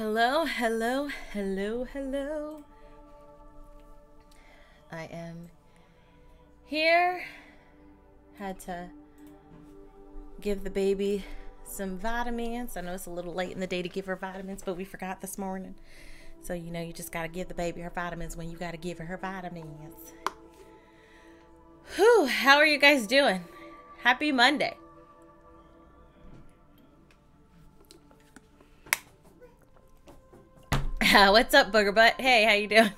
Hello, hello, hello, hello. I am here. Had to give the baby some vitamins. I know it's a little late in the day to give her vitamins, but we forgot this morning. So, you know, you just got to give the baby her vitamins when you got to give her her vitamins. Whew, how are you guys doing? Happy Monday. What's up, booger butt? Hey, how you doing?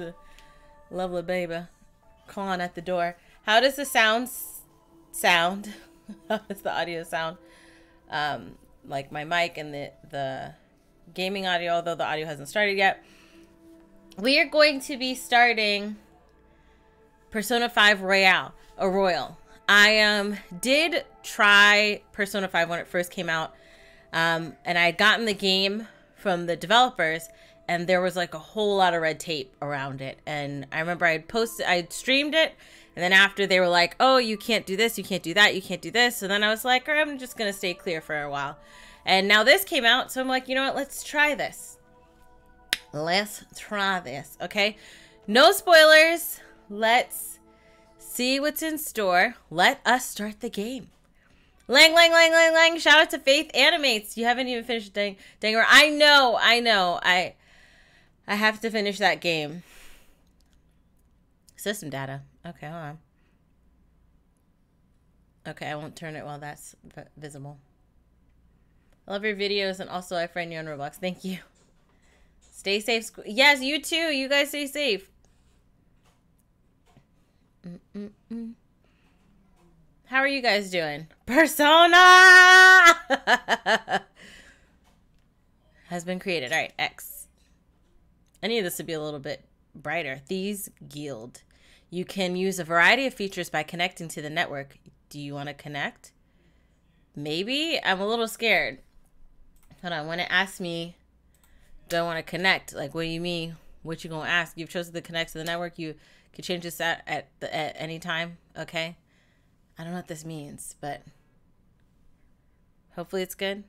lovely baby calling at the door. How does the sound sound? How does the audio sound? Um, like my mic and the the gaming audio, although the audio hasn't started yet. We are going to be starting Persona 5 Royale, a Royal. I um did try Persona 5 when it first came out. Um, and I had gotten the game from the developers and there was like a whole lot of red tape around it. And I remember I had posted, I had streamed it, and then after they were like, "Oh, you can't do this, you can't do that, you can't do this," and then I was like, "I'm just gonna stay clear for a while." And now this came out, so I'm like, you know what? Let's try this. Let's try this, okay? No spoilers. Let's see what's in store. Let us start the game. Lang, lang, lang, lang, lang. Shout out to Faith Animates. You haven't even finished Dang Danger. I know, I know. I I have to finish that game. System data. Okay, hold on. Okay, I won't turn it while that's visible. I love your videos and also I friend you on Roblox. Thank you. Stay safe. Yes, you too. You guys stay safe. Mm -mm -mm. How are you guys doing? Persona has been created. All right, X. I need this to be a little bit brighter. These Guild. You can use a variety of features by connecting to the network. Do you want to connect? Maybe. I'm a little scared. Hold on. When it asks me, do I want to connect? Like, what do you mean? What you gonna ask? You've chosen to connect to the network. You can change this at at, the, at any time. Okay. I don't know what this means, but hopefully it's good.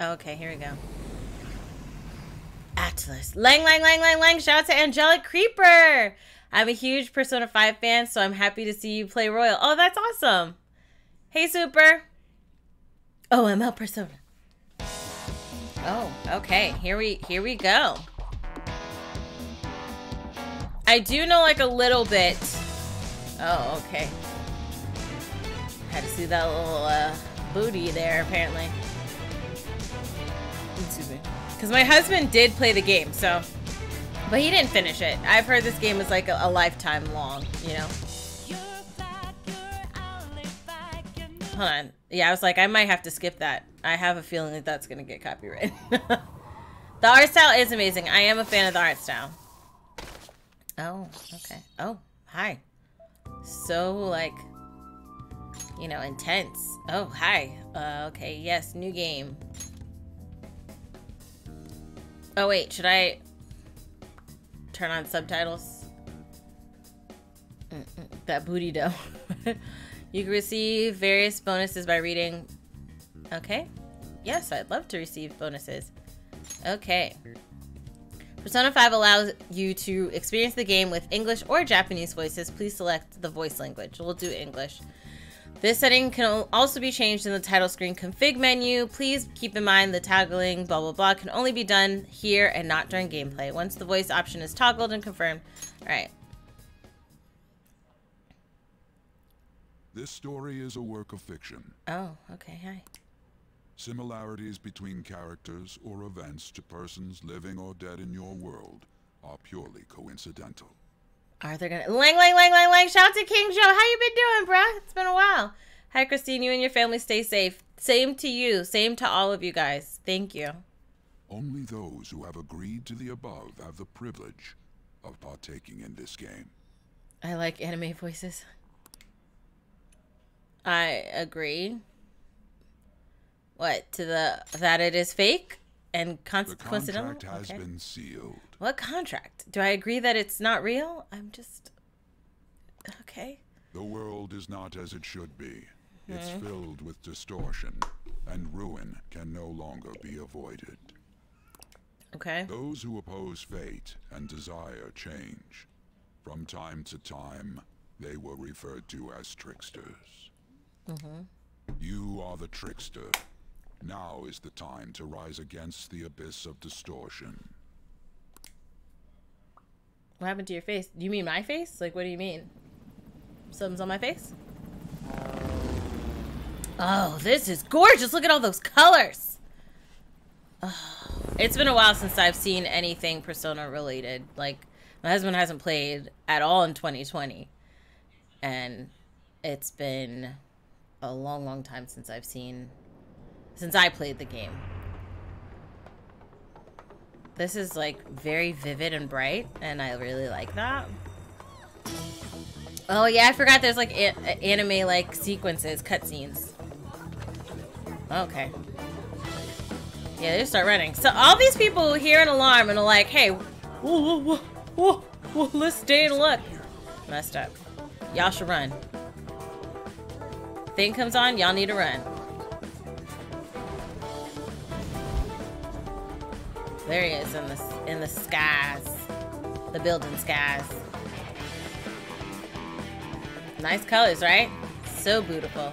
Oh, okay, here we go. Atlus. Lang, lang, lang, lang, lang. Shout out to Angelic Creeper. I'm a huge Persona 5 fan, so I'm happy to see you play Royal. Oh, that's awesome. Hey, Super. Oh, ML Persona. Oh, okay. Here we here we go. I do know like a little bit. Oh, okay. Had to see that little uh, booty there, apparently. Excuse me. Because my husband did play the game, so... But he didn't finish it. I've heard this game is like a, a lifetime long, you know? Hold on. Yeah, I was like, I might have to skip that. I have a feeling that that's going to get copyrighted. the art style is amazing. I am a fan of the art style. Oh, okay. Oh, hi. So, like, you know, intense. Oh, hi. Uh, okay, yes, new game. Oh, wait, should I turn on subtitles? That booty dough. you can receive various bonuses by reading. Okay. Yes, I'd love to receive bonuses. Okay. Persona 5 allows you to experience the game with English or Japanese voices. Please select the voice language. We'll do English. This setting can also be changed in the title screen config menu. Please keep in mind the toggling blah blah blah can only be done here and not during gameplay. Once the voice option is toggled and confirmed. Alright. This story is a work of fiction. Oh, okay, hi. Similarities between characters or events to persons living or dead in your world are purely coincidental. Are they gonna lang lang lang lang lang? Shout out to King Joe. How you been doing, bruh? It's been a while. Hi, Christine. You and your family stay safe. Same to you. Same to all of you guys. Thank you. Only those who have agreed to the above have the privilege of partaking in this game. I like anime voices. I agree. What to the that it is fake and coincidental? The contract has okay. been sealed. What contract? Do I agree that it's not real? I'm just okay. The world is not as it should be. It's hmm. filled with distortion, and ruin can no longer be avoided. Okay. Those who oppose fate and desire change. From time to time, they were referred to as tricksters. Mm -hmm. You are the trickster. Now is the time to rise against the abyss of distortion. What happened to your face? You mean my face? Like, what do you mean? Something's on my face? Oh, this is gorgeous. Look at all those colors. Oh, it's been a while since I've seen anything Persona related. Like, my husband hasn't played at all in 2020. And it's been a long, long time since I've seen, since I played the game. This is like very vivid and bright, and I really like that. Oh yeah, I forgot there's like a- anime like sequences, cutscenes. Okay. Yeah, they start running. So all these people hear an alarm and are like, "Hey, whoa, whoa, whoa, whoa let's stay and look." Messed up. Y'all should run. Thing comes on, y'all need to run. There he is in the in the skies, the building skies. Nice colors, right? So beautiful.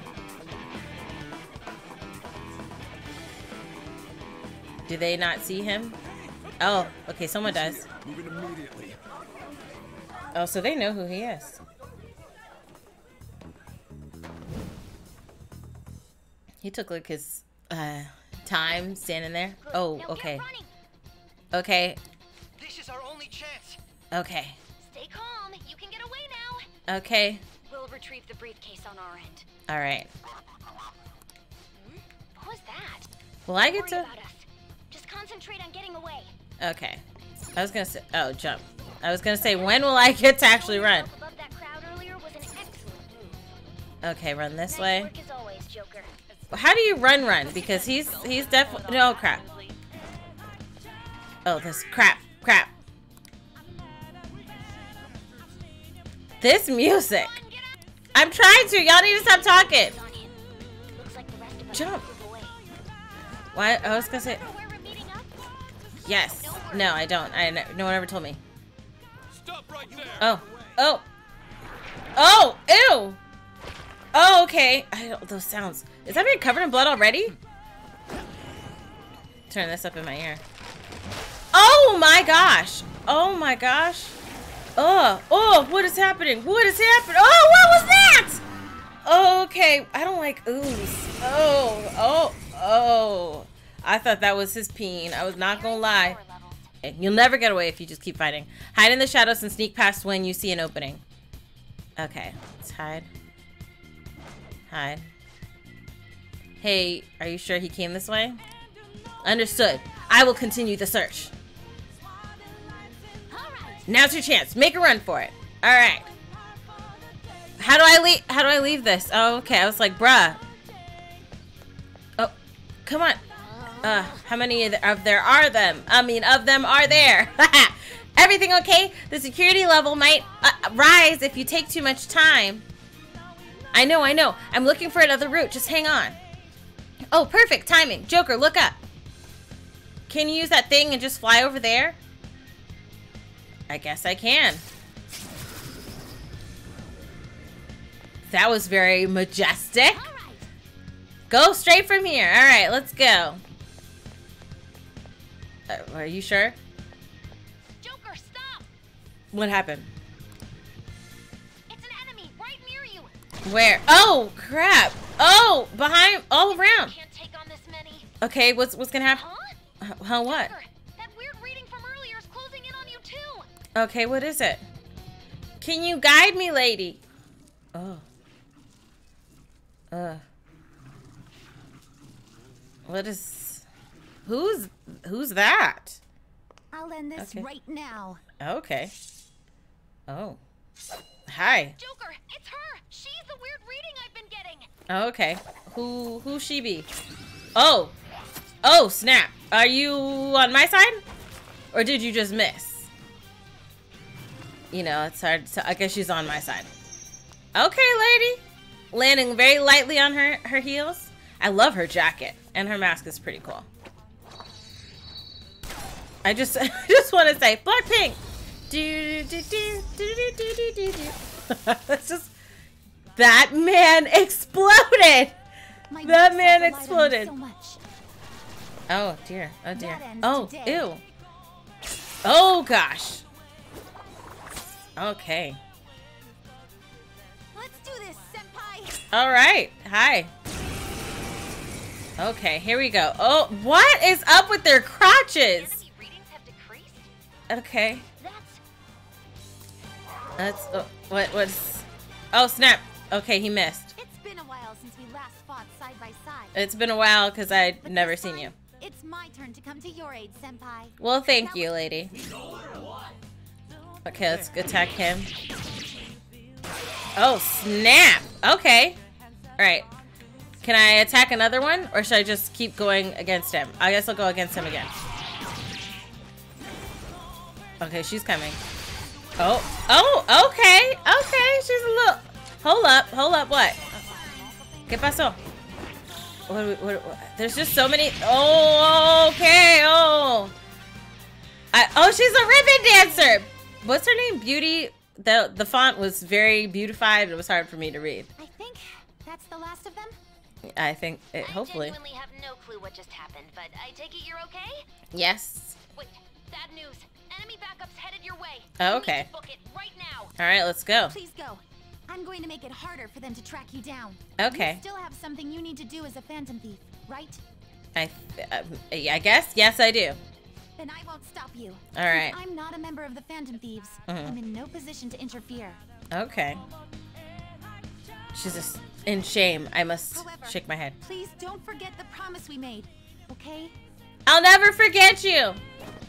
Do they not see him? Oh, okay, someone does. Moving immediately. Oh, so they know who he is. He took like his uh, time standing there. Oh, Now okay. Get running. Okay, This is our only chance. okay, Stay calm. You can get away now. okay. We'll retrieve the briefcase on our end. All right. Hmm? What was that? Will I get worry to? about us. Just concentrate on getting away. Okay. I was gonna say. Oh, jump. I was gonna say, when will I get to actually run? Above that crowd earlier was an excellent move. Okay, run this Nice way. work as always, Joker. How do you run, run? Because he's he's definitely. No crap. Oh, this crap, crap. This music. Come on, get out. I'm trying to. Y'all need to stop talking. It's on him. Looks like the rest of us Jump. Why? I was gonna say. Remember where we're meeting up? Yes. No, I don't. I no one ever told me. Stop right there. Oh. Oh. Oh. Ew. Oh, okay. I don't. Those sounds. Is that being covered in blood already? Turn this up in my ear. Oh my gosh. Oh my gosh. Oh. Oh. What is happening? What is happening? Oh, what was that? Okay. I don't like ooze. Oh. Oh. Oh. I thought that was his peen. I was not gonna lie. You'll never get away if you just keep fighting. Hide in the shadows and sneak past when you see an opening. Okay, let's hide. Hide. Hey, are you sure he came this way? Understood. I will continue the search. Now's your chance. Make a run for it. All right. How do I leave? How do I leave this? Oh, okay. I was like, bruh. Oh, come on. Uh, how many of, of there are them? I mean, of them are there? Everything okay? The security level might uh, rise if you take too much time. I know, I know. I'm looking for another route. Just hang on. Oh, perfect timing. Joker, look up. Can you use that thing and just fly over there? I guess I can. That was very majestic. Right. Go straight from here. All right, let's go. Uh, are you sure? Joker, stop. What happened? It's an enemy right near you. Where? Oh, crap. Oh, behind, all around. Can't take on this many. Okay, what's what's gonna happen? Huh? Uh, Huh? What? Joker, Okay, what is it? Can you guide me, lady? Oh. Uh. What is? Who's who's that? I'll end this Okay. right now. Okay. Oh. Hi. Joker, it's her. She's the weird reading I've been getting. Okay. Who who she be? Oh. Oh, snap. Are you on my side? Or did you just miss? You know, it's hard to I guess she's on my side. Okay, lady. Landing very lightly on her her heels. I love her jacket. And her mask is pretty cool. I just I just want to say Blackpink. Do do do do do do do do do. That's just that man exploded. My That man relied on me exploded. So much. Oh dear. Oh dear. Oh today. ew. Oh gosh. Okay. Let's do this, senpai. All right. Hi. Okay, here we go. Oh, what is up with their crotches? Enemy readings have decreased? Okay. That's uh, what what's Oh, snap. Okay, he missed. It's been a while since we last fought side by side. It's been a while cuz I'd But never seen you. It's my turn to come to your aid, senpai. Well, thank you, lady. Okay, let's attack him. Oh, snap. Okay. All right. Can I attack another one or should I just keep going against him? I guess I'll go against him again. Okay, she's coming. Oh, oh, okay, okay. She's a little. Hold up, hold up. What? ¿Qué pasó? What, what, what? There's just so many. Oh, okay. Oh. I, oh, she's a ribbon dancer. What's her name? Beauty. The the font was very beautified. It was hard for me to read. I think that's the last of them. I think it. Hopefully. I Hopefully, genuinely have no clue what just happened, but I take it you're okay? yes. Wait, bad news. Enemy backups headed your way. Oh, okay. book it right now. All right, let's go. Please go. I'm going to make it harder for them to track you down. Okay. You still have something you need to do as a phantom thief, right? I, um, I guess yes, I do. Then I won't stop you. All right. Since I'm not a member of the Phantom Thieves. Mhm. I'm in no position to interfere. Okay. She's just in shame. I must However, shake my head. Please don't forget the promise we made, okay? I'll never forget you.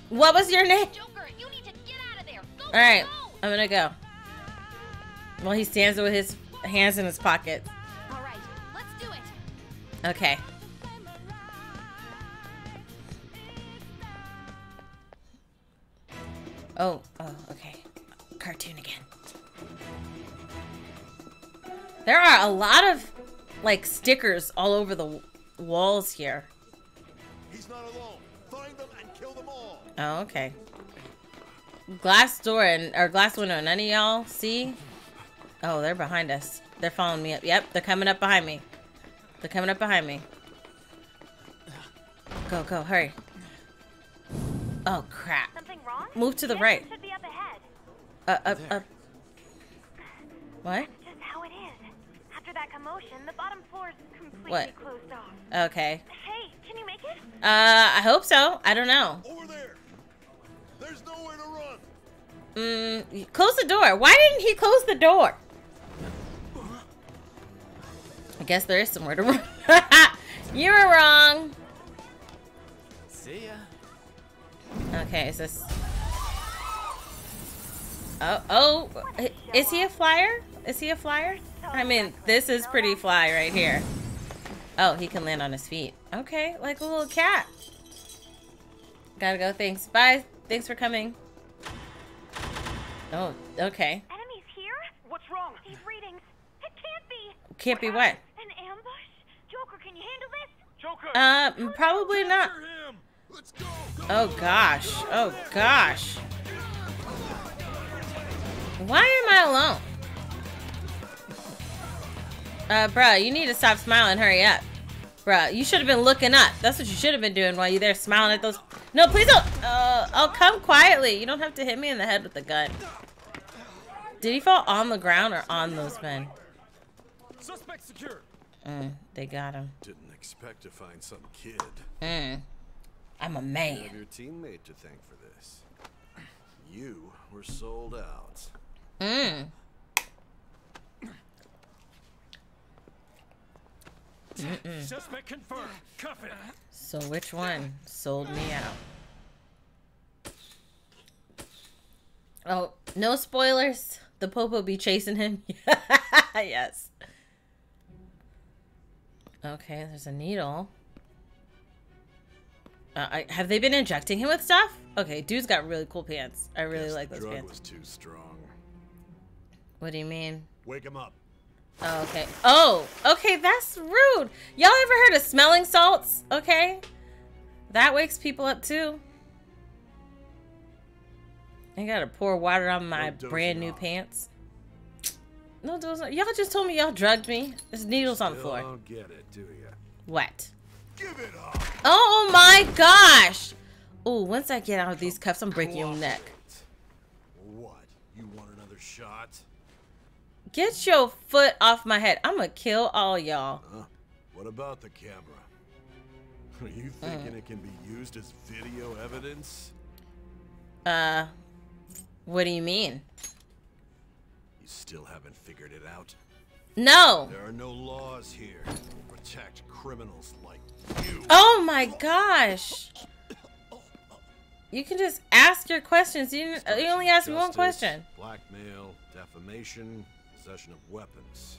What was your name? Joker, you need to get out of there. Go, All right, go. I'm gonna go. Well, he stands with his hands in his pockets. All right, let's do it. Okay. Oh, oh, okay. Cartoon again. There are a lot of like stickers all over the walls here. He's not alone. Find them and kill them all. Oh, okay. Glass door and or glass window. None of y'all see? Oh, they're behind us. They're following me up. Yep, they're coming up behind me. They're coming up behind me. Go, go, hurry. Oh crap. Something? Move to the The right. entrance should be up ahead. Uh, up, up. What? Just how it is. After that commotion, the bottom floor is completely What? closed off. Okay. Hey, can you make it? Uh, I hope so. I don't know. Over there. There's nowhere to run. Mm, close the door. Why didn't he close the door? I guess there is somewhere to run. you were wrong. See ya. Okay, is this? Oh, oh, is he a flyer? Is he a flyer? I mean, this is pretty fly right here. Oh, he can land on his feet. Okay, like a little cat. Gotta go. Thanks. Bye. Thanks for coming. Oh, okay. Enemies here? What's wrong? These readings. It can't be. Can't be what? An ambush? Joker, can you handle this? Joker. Um, probably not. Let's go. go. Oh gosh. Oh gosh. Why am I alone? Uh, bruh, you need to stop smiling. Hurry up. Bruh, you should have been looking up. That's what you should have been doing while you're there smiling at those. No, please don't. Uh, oh, come quietly. You don't have to hit me in the head with the gun. Did he fall on the ground or on those men? Suspect secure. Mm, they got him. Didn't expect to find some kid. Mm. I'm a You man. have your teammate to thank for this. You were sold out. Mm. Suspect confirmed. Cuff it. So which one sold me out? Oh, no spoilers. The Popo be chasing him. yes. Okay, there's a needle. Uh, I, have they been injecting him with stuff? Okay, dude's got really cool pants. I really Guess like the those drug pants. was too strong. What do you mean? Wake him up. Oh, okay. Oh, okay, that's rude. Y'all ever heard of smelling salts? Okay. That wakes people up too. I gotta pour water on my No brand new off. pants. No, y'all just told me y'all drugged me. There's needles on the Still floor. don't get it, do ya? What? Give it up. Oh my gosh! Oh, once I get out of these cuffs, I'm breaking your neck. What? You want another shot? Get your foot off my head. I'm gonna kill all y'all. Huh? What about the camera? Are you Uh. thinking it can be used as video evidence? Uh, what do you mean? You still haven't figured it out? No. There are no laws here to protect criminals like you. Oh my gosh. You can just ask your questions. You, you only asked me one question. Blackmail, defamation, possession of weapons.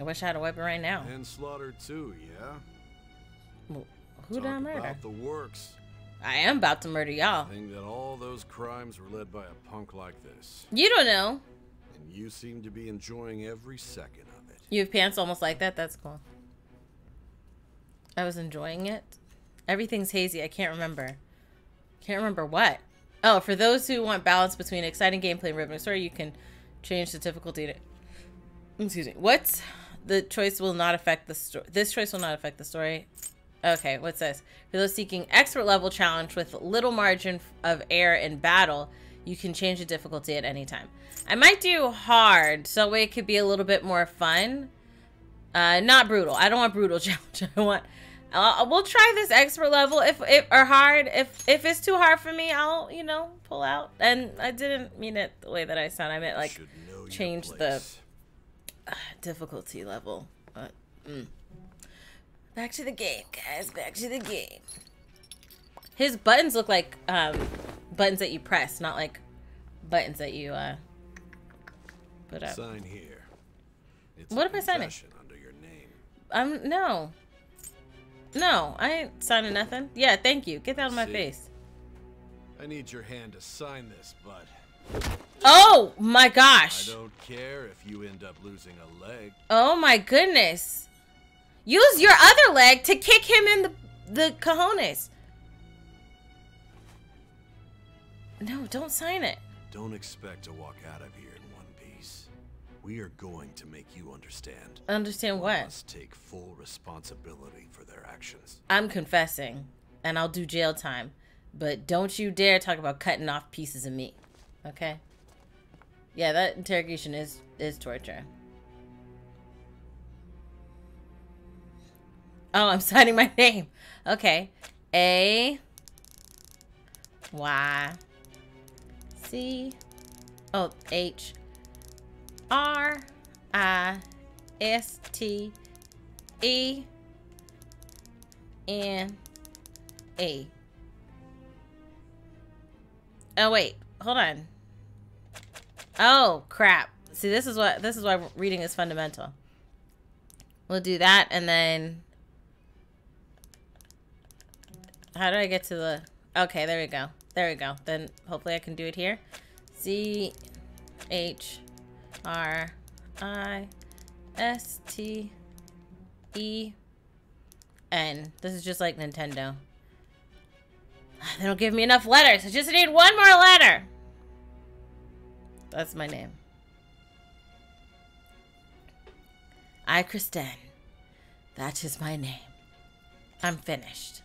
I wish I had a weapon right now. And slaughter too, yeah? Who did Talk I murder? about the works. I am about to murder y'all. Think that all those crimes were led by a punk like this. You don't know. And you seem to be enjoying every second of it. You have pants almost like that? That's cool. I was enjoying it. Everything's hazy. I can't remember. Can't remember what. Oh, for those who want balance between exciting gameplay and riveting story, you can change the difficulty to. Excuse me. What's the choice will not affect the story? This choice will not affect the story. Okay, what's this? For those seeking expert level challenge with little margin of error in battle, you can change the difficulty at any time. I might do hard, so it could be a little bit more fun. Uh, not brutal. I don't want brutal challenge. I want. Uh, we'll try this expert level if if or hard. If if it's too hard for me, I'll you know pull out. And I didn't mean it the way that I sound. I meant like Should know your change the. difficulty level. But, mm. Back to the game, guys. Back to the game. His buttons look like um, buttons that you press, not like buttons that you uh, put up. Sign here. It's What a am I signing? confession Under your name. Um, no. No, I ain't signing nothing. Yeah, thank you. Get that out of my See? face. I need your hand to sign this, bud. Oh my gosh. I don't care if you end up losing a leg. Oh my goodness. Use your other leg to kick him in the the cojones. No, don't sign it. Don't expect to walk out of here in one piece. We are going to make you understand. Understand what? Must take full responsibility for their actions. I'm confessing, and I'll do jail time. But don't you dare talk about cutting off pieces of meat. Okay? Yeah, that interrogation is is torture. Oh, I'm signing my name. Okay. A Y C Oh, H R I S T E N A. Oh wait, hold on. Oh crap. See, this is what this is why reading is fundamental. We'll do that and then How do I get to the Okay, there we go. There we go. Then hopefully I can do it here. C H R I S T E N. This is just like Nintendo. They don't give me enough letters. I just need one more letter. That's my name. I, Kristen. That is my name. I'm finished.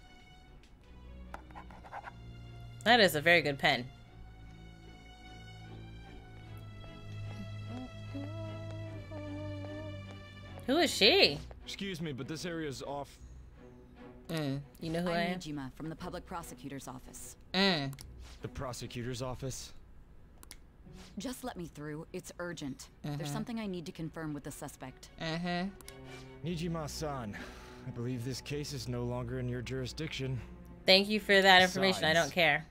That is a very good pen. Who is she? Excuse me, but this area is off. Mm, you know who I I'm am? Nijima from the public prosecutor's office. Mm. The prosecutor's office. Just let me through. It's urgent. Mm-hmm. There's something I need to confirm with the suspect. Mm-hmm. Nijima-san, I believe this case is no longer in your jurisdiction. Thank you for that information. I don't care.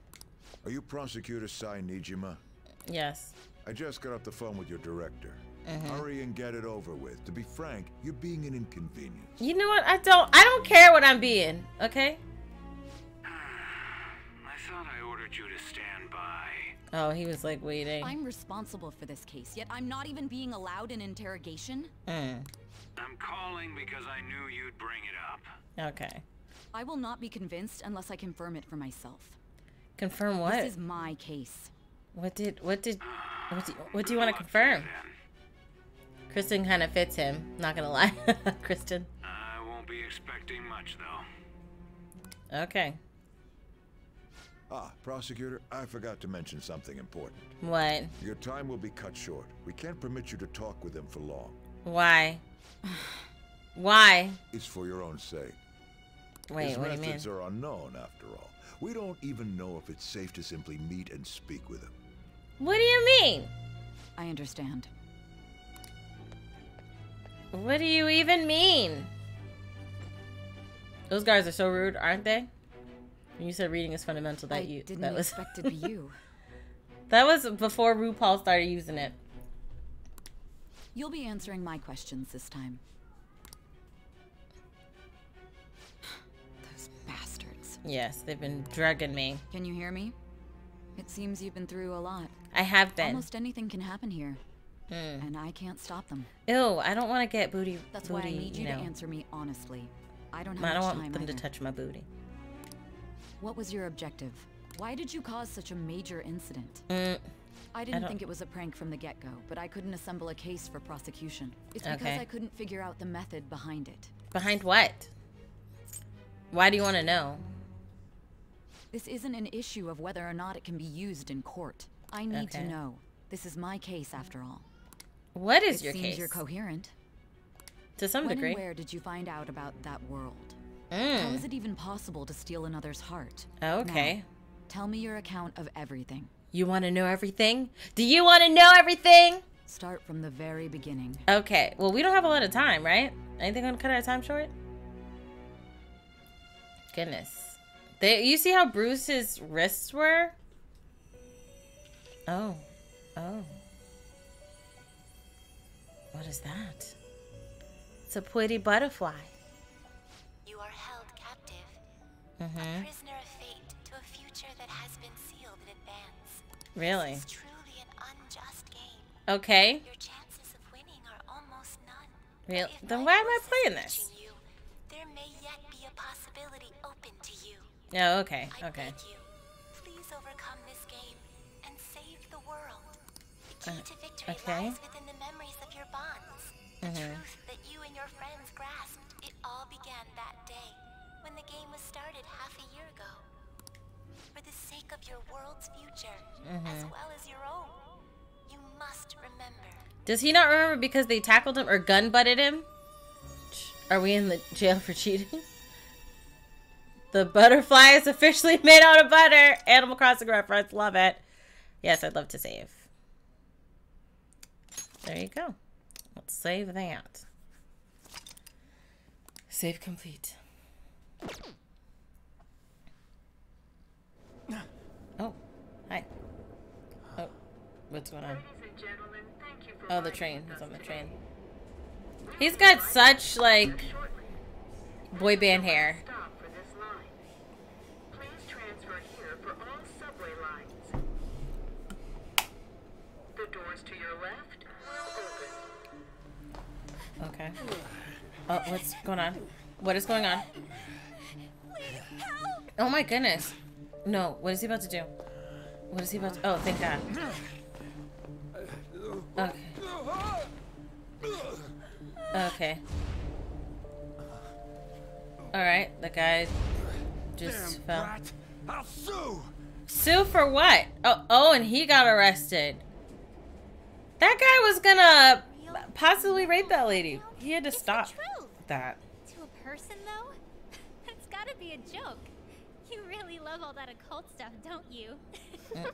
Are you Prosecutor Sae Nijima? Yes. I just got off the phone with your director. Mm-hmm. Hurry and get it over with. To be frank, you're being an inconvenience. You know what? I don't. I don't care what I'm being. Okay. I thought I ordered you to stand by. Oh, he was like waiting. I'm responsible for this case, yet I'm not even being allowed an interrogation? Mm. I'm calling because I knew you'd bring it up. Okay. I will not be convinced unless I confirm it for myself. Confirm what? This is my case. What did what did what do, what do you want to confirm? Kristen kind of fits him. Not gonna lie, Kristen. I won't be expecting much though. Okay. Ah, prosecutor, I forgot to mention something important. What? Your time will be cut short. We can't permit you to talk with them for long. Why? Why? It's for your own sake. Wait, His what do you mean? methods are unknown, after all. We don't even know if it's safe to simply meet and speak with him. What do you mean? I understand. What do you even mean? Those guys are so rude, aren't they? You said reading is fundamental. That I you didn't that was expect to be you. that was before RuPaul started using it. You'll be answering my questions this time. Those bastards. Yes, they've been drugging me. Can you hear me? It seems you've been through a lot. I have been. Almost anything can happen here. Mm. And I can't stop them. Ew, I don't want to get booty. That's booty, why I need you know. to answer me honestly. I don't have I don't want them either. to touch my booty. What was your objective? Why did you cause such a major incident? Mm, I didn't don't- think it was a prank from the get-go, but I couldn't assemble a case for prosecution. It's because I couldn't figure out the method behind it. behind what? Why do you want to know? This isn't an issue of whether or not it can be used in court. I need to know. This is my case after all. What is it your seems case? you're coherent. to some when degree. and where did you find out about that world? How Mm. is it even possible to steal another's heart? Okay. Now, tell me your account of everything. You want to know everything? Do you want to know everything? Start from the very beginning. Okay. Well, we don't have a lot of time, right? Anything gonna cut our time short? Goodness. They, you see how Bruce's wrists were? Oh. Oh. What is that? It's a pretty butterfly. Mm-hmm. a prisoner of fate to a future that has been sealed in advance. Really? This is truly an unjust game. Okay. Your chances of winning are almost none. Real. Then why am I playing this? You, there may yet be a possibility open to you. Oh, okay. Okay. you, please overcome this game and save the world. The key Uh, to victory okay. lies within the memories of your bonds. The Mhm. truth started half a year ago. For the sake of your world's future, as Mhm. well as your own, you must remember. Does he not remember because they tackled him or gun butted him? Are we in the jail for cheating? The butterfly is officially made out of butter. Animal Crossing reference. Love it. Yes, I'd love to save. There you go. Let's save that. Save complete. Oh, hi. Oh, what's going on? Oh, the train. He's on the train. He's got such, like, boy band hair. The doors to your left will open. Okay. Oh, what's going on? What is going on? Oh my goodness. No, what is he about to do? What is he about to... Oh, thank God. Okay. Okay. Alright, the guy just fell. I'll sue! Sue for what? Oh, oh, and he got arrested. That guy was gonna possibly rape that lady. He had to stop that. To a person, though? That's gotta be a joke. You really love all that occult stuff, don't you?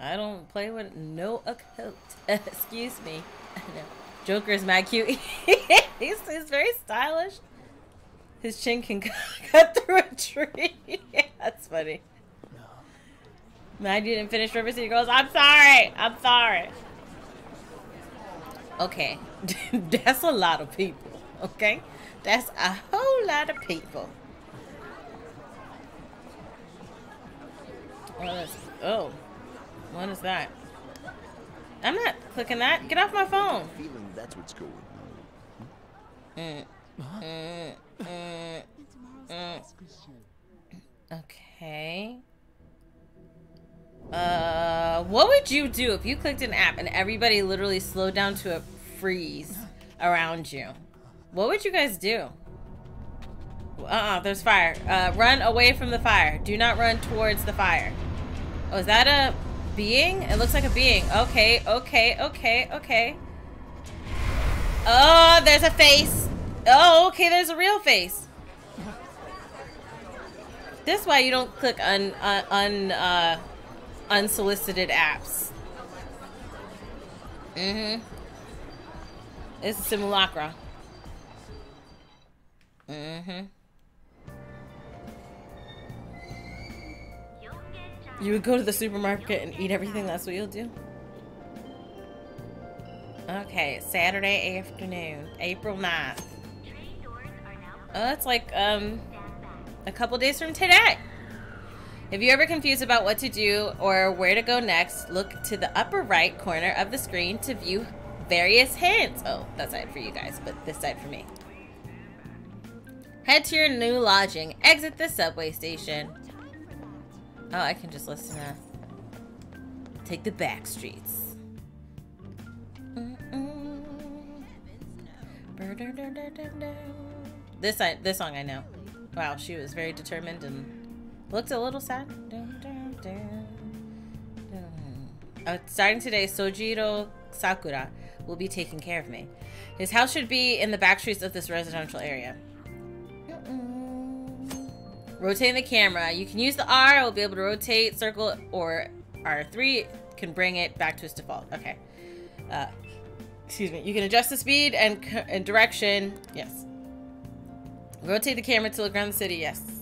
I don't play with no occult. Excuse me. no. Joker's mad cute. he's, he's very stylish. His chin can cut through a tree. That's funny. Mad you didn't finish River City Girls. I'm sorry. I'm sorry. Okay. That's a lot of people. Okay? That's a whole lot of people. Oh, oh. What is that? I'm not clicking that. Get off my phone. Feeling that's what's going Mm. Mm, mm, mm. Okay. Uh, what would you do if you clicked an app and everybody literally slowed down to a freeze around you? What would you guys do? Uh-uh, there's fire. Uh, run away from the fire. Do not run towards the fire. Oh, is that a being? It looks like a being. Okay, okay, okay, okay. Oh, there's a face. Oh, okay, there's a real face. This is why you don't click un, un, un uh, unsolicited apps. Mm-hmm. It's a simulacra. Mm-hmm. You would go to the supermarket and eat everything, that's what you'll do? Okay, Saturday afternoon, April 9th. Oh, that's like, um, a couple days from today. If you're ever confused about what to do or where to go next, look to the upper right corner of the screen to view various hints. Oh, that side for you guys, but this side for me. Head to your new lodging. Exit the subway station. Oh, I can just listen to take the back streets. This I, this song I know. Wow, she was very determined and looked a little sad. Uh, starting today, Sojiro Sakura will be taking care of me. His house should be in the back streets of this residential area. Rotating the camera. You can use the R. We'll be able to rotate, circle, or R3 can bring it back to its default. Okay. Uh, excuse me. You can adjust the speed and, and direction. Yes. Rotate the camera to look around the city. Yes.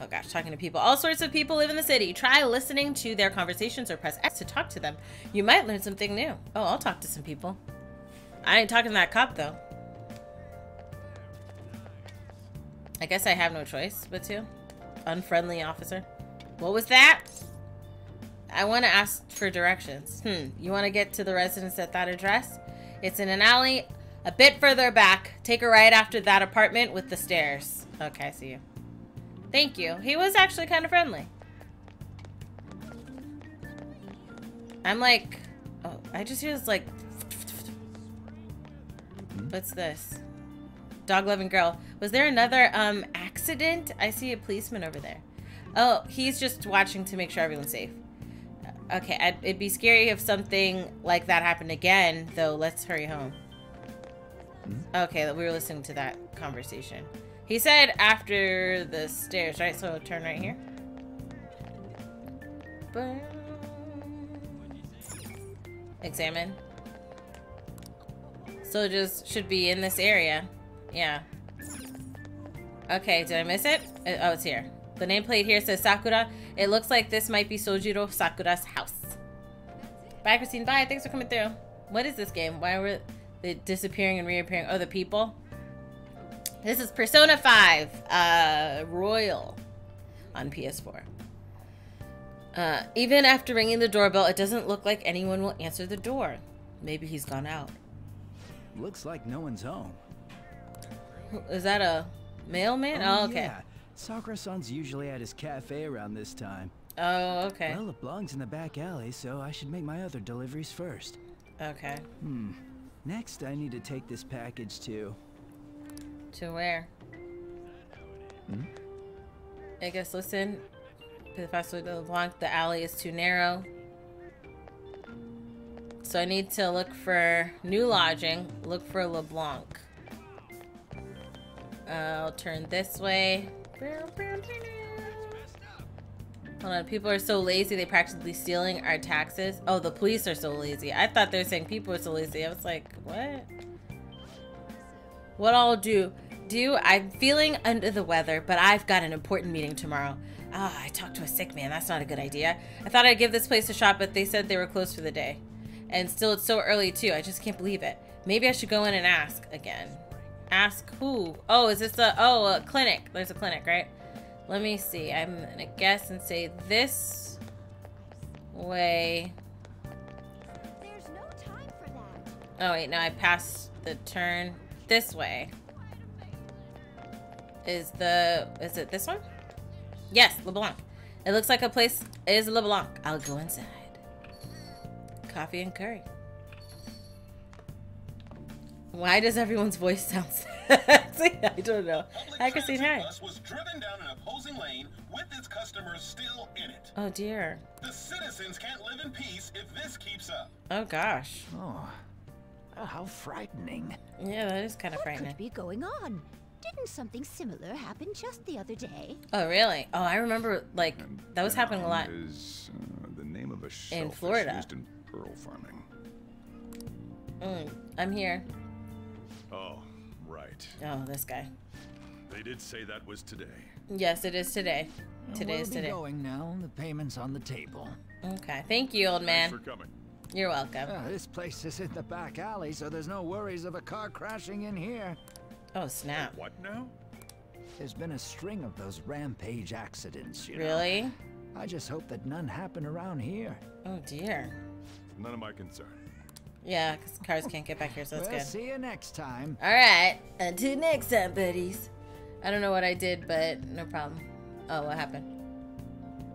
Oh gosh, talking to people. All sorts of people live in the city. Try listening to their conversations or press X to talk to them. You might learn something new. Oh, I'll talk to some people. I ain't talking to that cop though. I guess I have no choice but to. Unfriendly officer. What was that? I want to ask for directions. Hmm, you want to get to the residence at that address? It's in an alley a bit further back. Take a right after that apartment with the stairs. Okay, I see you. Thank you. He was actually kind of friendly. I'm like... Oh, I just hear this like... What's this? Dog loving girl. Was there another um accident? I see a policeman over there. Oh, he's just watching to make sure everyone's safe. Okay, I'd, it'd be scary if something like that happened again, though. Let's hurry home. Okay, we were listening to that conversation. He said after the stairs, right? So turn right here. Examine. Soldiers should be in this area. Yeah. Okay, did I miss it? Uh, oh, it's here. The nameplate here says Sakura. It looks like this might be Sojiro Sakura's house. Bye, Christine. Bye. Thanks for coming through. What is this game? Why were they disappearing and reappearing? Oh, the people? This is Persona 5 uh, Royal on PS4. Uh, even after ringing the doorbell, it doesn't look like anyone will answer the door. Maybe he's gone out. Looks like no one's home. Is that a mailman? Oh, oh okay. Yeah. Sakura-san's usually at his cafe around this time. Oh, okay. Well, it belongs in the back alley, so I should make my other deliveries first. Okay. Hmm. Next, I need to take this package to... To where? Hmm? I guess listen. The faster the Blanc, the alley is too narrow. So I need to look for new lodging. Look for LeBlanc. I'll turn this way. Hold on, people are so lazy they practically stealing our taxes. Oh, the police are so lazy. I thought they were saying people are so lazy. I was like, what? What I'll do, do, I'm feeling under the weather, but I've got an important meeting tomorrow. Ah, oh, I talked to a sick man. That's not a good idea. I thought I'd give this place a shot, but they said they were closed for the day. And still, it's so early, too. I just can't believe it. Maybe I should go in and ask again. Ask who? Oh, is this a, oh, a clinic. There's a clinic, right? Let me see. I'm gonna guess and say this way. There's no time for that. Oh wait, no, I passed the turn this way. Is the is it this one? Yes, LeBlanc. It looks like a place is LeBlanc. I'll go inside. Coffee and curry. Why does everyone's voice sound sexy? I don't know. I can see hi. bus was driven down an opposing lane with its customers still in it. Oh dear. The citizens can't live in peace if this keeps up. Oh gosh. Oh, oh how frightening. Yeah, that is kind of What frightening. could be going on? Didn't something similar happen just the other day? Oh really? Oh, I remember like that was happening a lot. Is uh, the name of a shellfish Florida. used in pearl farming. Mm, I'm here. Oh, right. Oh, this guy. They did say that was today. Yes, it is today. Today we'll is be today. going now. The payment's on the table. Okay. Thank you, old man. Thanks for coming. You're welcome. Uh, this place is in the back alley, so there's no worries of a car crashing in here. Oh snap. What now? There's been a string of those rampage accidents, you know. Really? I just hope that none happen around here. Oh dear. None of my concern. Yeah, because cars can't get back here, so that's we'll good. see you next time. All right. Until next time, buddies. I don't know what I did, but no problem. Oh, what happened?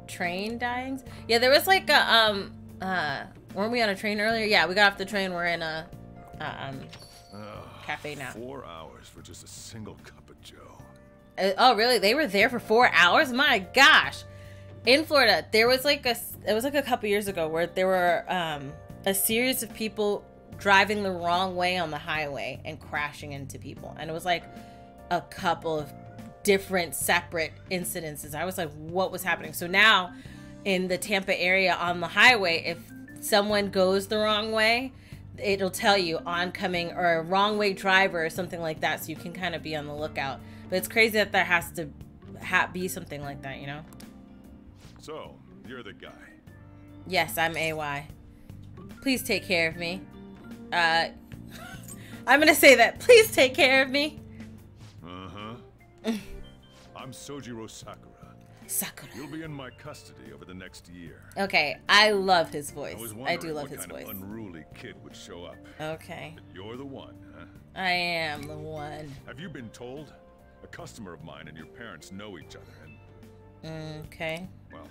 Train dyings? Yeah, there was like a um uh weren't we on a train earlier? Yeah, we got off the train. We're in a uh, um cafe now. Four hours for just a single cup of Joe. Uh, oh, really? They were there for four hours? My gosh! In Florida, there was like a it was like a couple years ago where there were um a series of people driving the wrong way on the highway and crashing into people, and it was like a couple of different separate incidences. I was like, what was happening? So now, in the Tampa area on the highway, if someone goes the wrong way, it'll tell you oncoming or a wrong way driver or something like that so you can kind of be on the lookout but it's crazy that there has to ha- be something like that you know So, you're the guy. yes i'm ay please take care of me uh i'm gonna say that please take care of me Uh-huh. I'm Sojiro Sakura. Sakura. You'll be in my custody over the next year. okay i love his voice I i, do love what his kind voice of unruly kid would show up. okay But you're the one, huh? i am the one Have you been told? A customer of mine and your parents know each other, and okay well,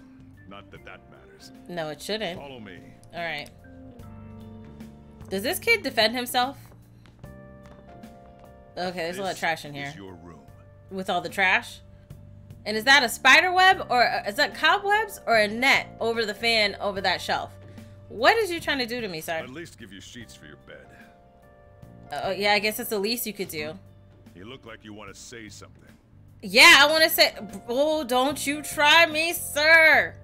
not that that matters. no it shouldn't Follow me. all right does this kid defend himself okay there's a lot of trash in here Is your room. with all the trash. And is that a spider web or uh, is that cobwebs or a net over the fan over that shelf? What is you trying to do to me, sir? At least give you sheets for your bed. Oh yeah, I guess that's the least you could do. You look like you want to say something. Yeah, I want to say, oh, don't you try me, sir.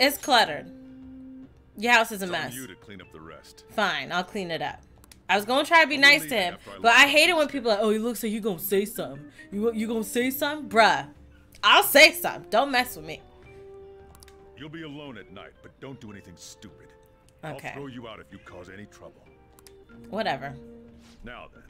It's cluttered. Your house is a mess. you to clean up the rest. Fine, I'll clean it up. I was gonna try to be nice to him, I but I hate it when people are like, oh, he looks like you gonna say something. You you gonna say something, bruh? I'll say something. Don't mess with me. You'll be alone at night, but don't do anything stupid. Okay. I'll throw you out if you cause any trouble. Whatever. Now then,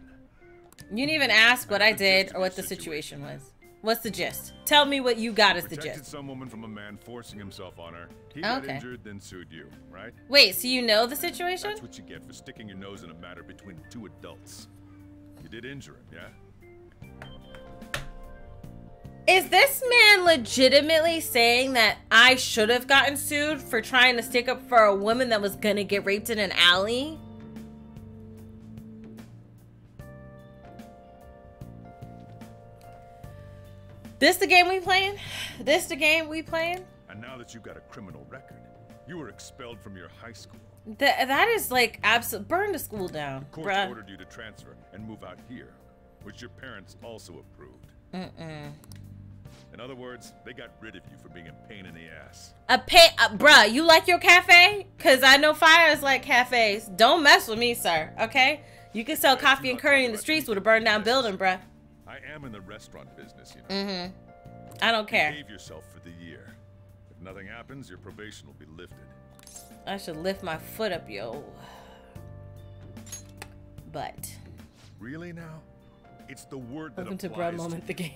You didn't even ask what I did or what the situation was. What's the gist? Tell me what you got as the gist. some woman from a man forcing himself on her. He got Okay. injured, then sued you, right? Wait, so you know the situation? That's what you get for sticking your nose in a matter between two adults. You did injure him, yeah? Is this man legitimately saying that I should have gotten sued for trying to stick up for a woman that was gonna get raped in an alley? This the game we playing? This the game we playing? And now that you've got a criminal record, you were expelled from your high school. That that is like absolute burn the school down, The Court bruh. ordered you to transfer and move out here, which your parents also approved. Mm-mm. In other words, they got rid of you for being a pain in the ass. A pay, uh, bruh. You like your cafe? Cause I know fires like cafes. Don't mess with me, sir. Okay? You can sell coffee and curry in the streets with a burned down building, bruh. I am in the restaurant business, you know. Mm-hmm. I don't care. Behave yourself for the year. If nothing happens, your probation will be lifted. I should lift my foot up, yo. But Really now? It's the word that welcome to applies Broad Moment the game.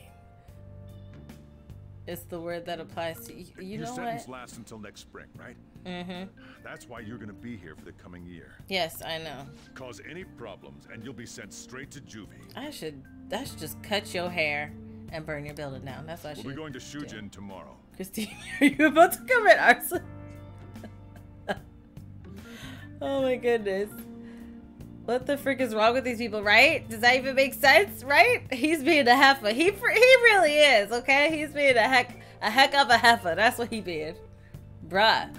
It's the word that applies to you. You Your know sentence what? lasts until next spring, right? Mm-hmm. That's why you're gonna be here for the coming year. Yes, I know. Cause any problems, and you'll be sent straight to juvie. I should. I should just cut your hair and burn your building down. That's what I We'll should. be going to Shujin tomorrow. Christine, are you about to commit arson? oh my goodness. What the frick is wrong with these people, right? Does that even make sense, right? He's being a heifer. He he really is, okay? He's being a heck a heck of a heifer. That's what he being. Bruh.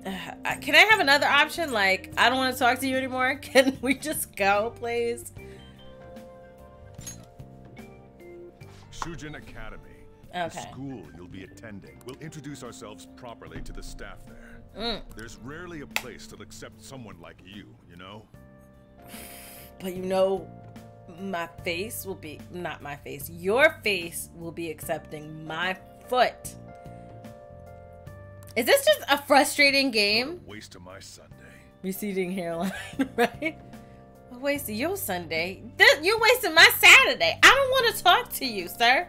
Can I have another option? Like, I don't want to talk to you anymore. Can we just go, please? Shujin Academy. Okay. The school you'll be attending. We'll introduce ourselves properly to the staff there. Mm. There's rarely a place that'll accept someone like you, you know? But you know, my face will be not my face. Your face will be accepting my foot. Is this just a frustrating game? Waste of my Sunday. Receding hairline, right? A waste of your Sunday. Th- You're wasting my Saturday. I don't want to talk to you, sir.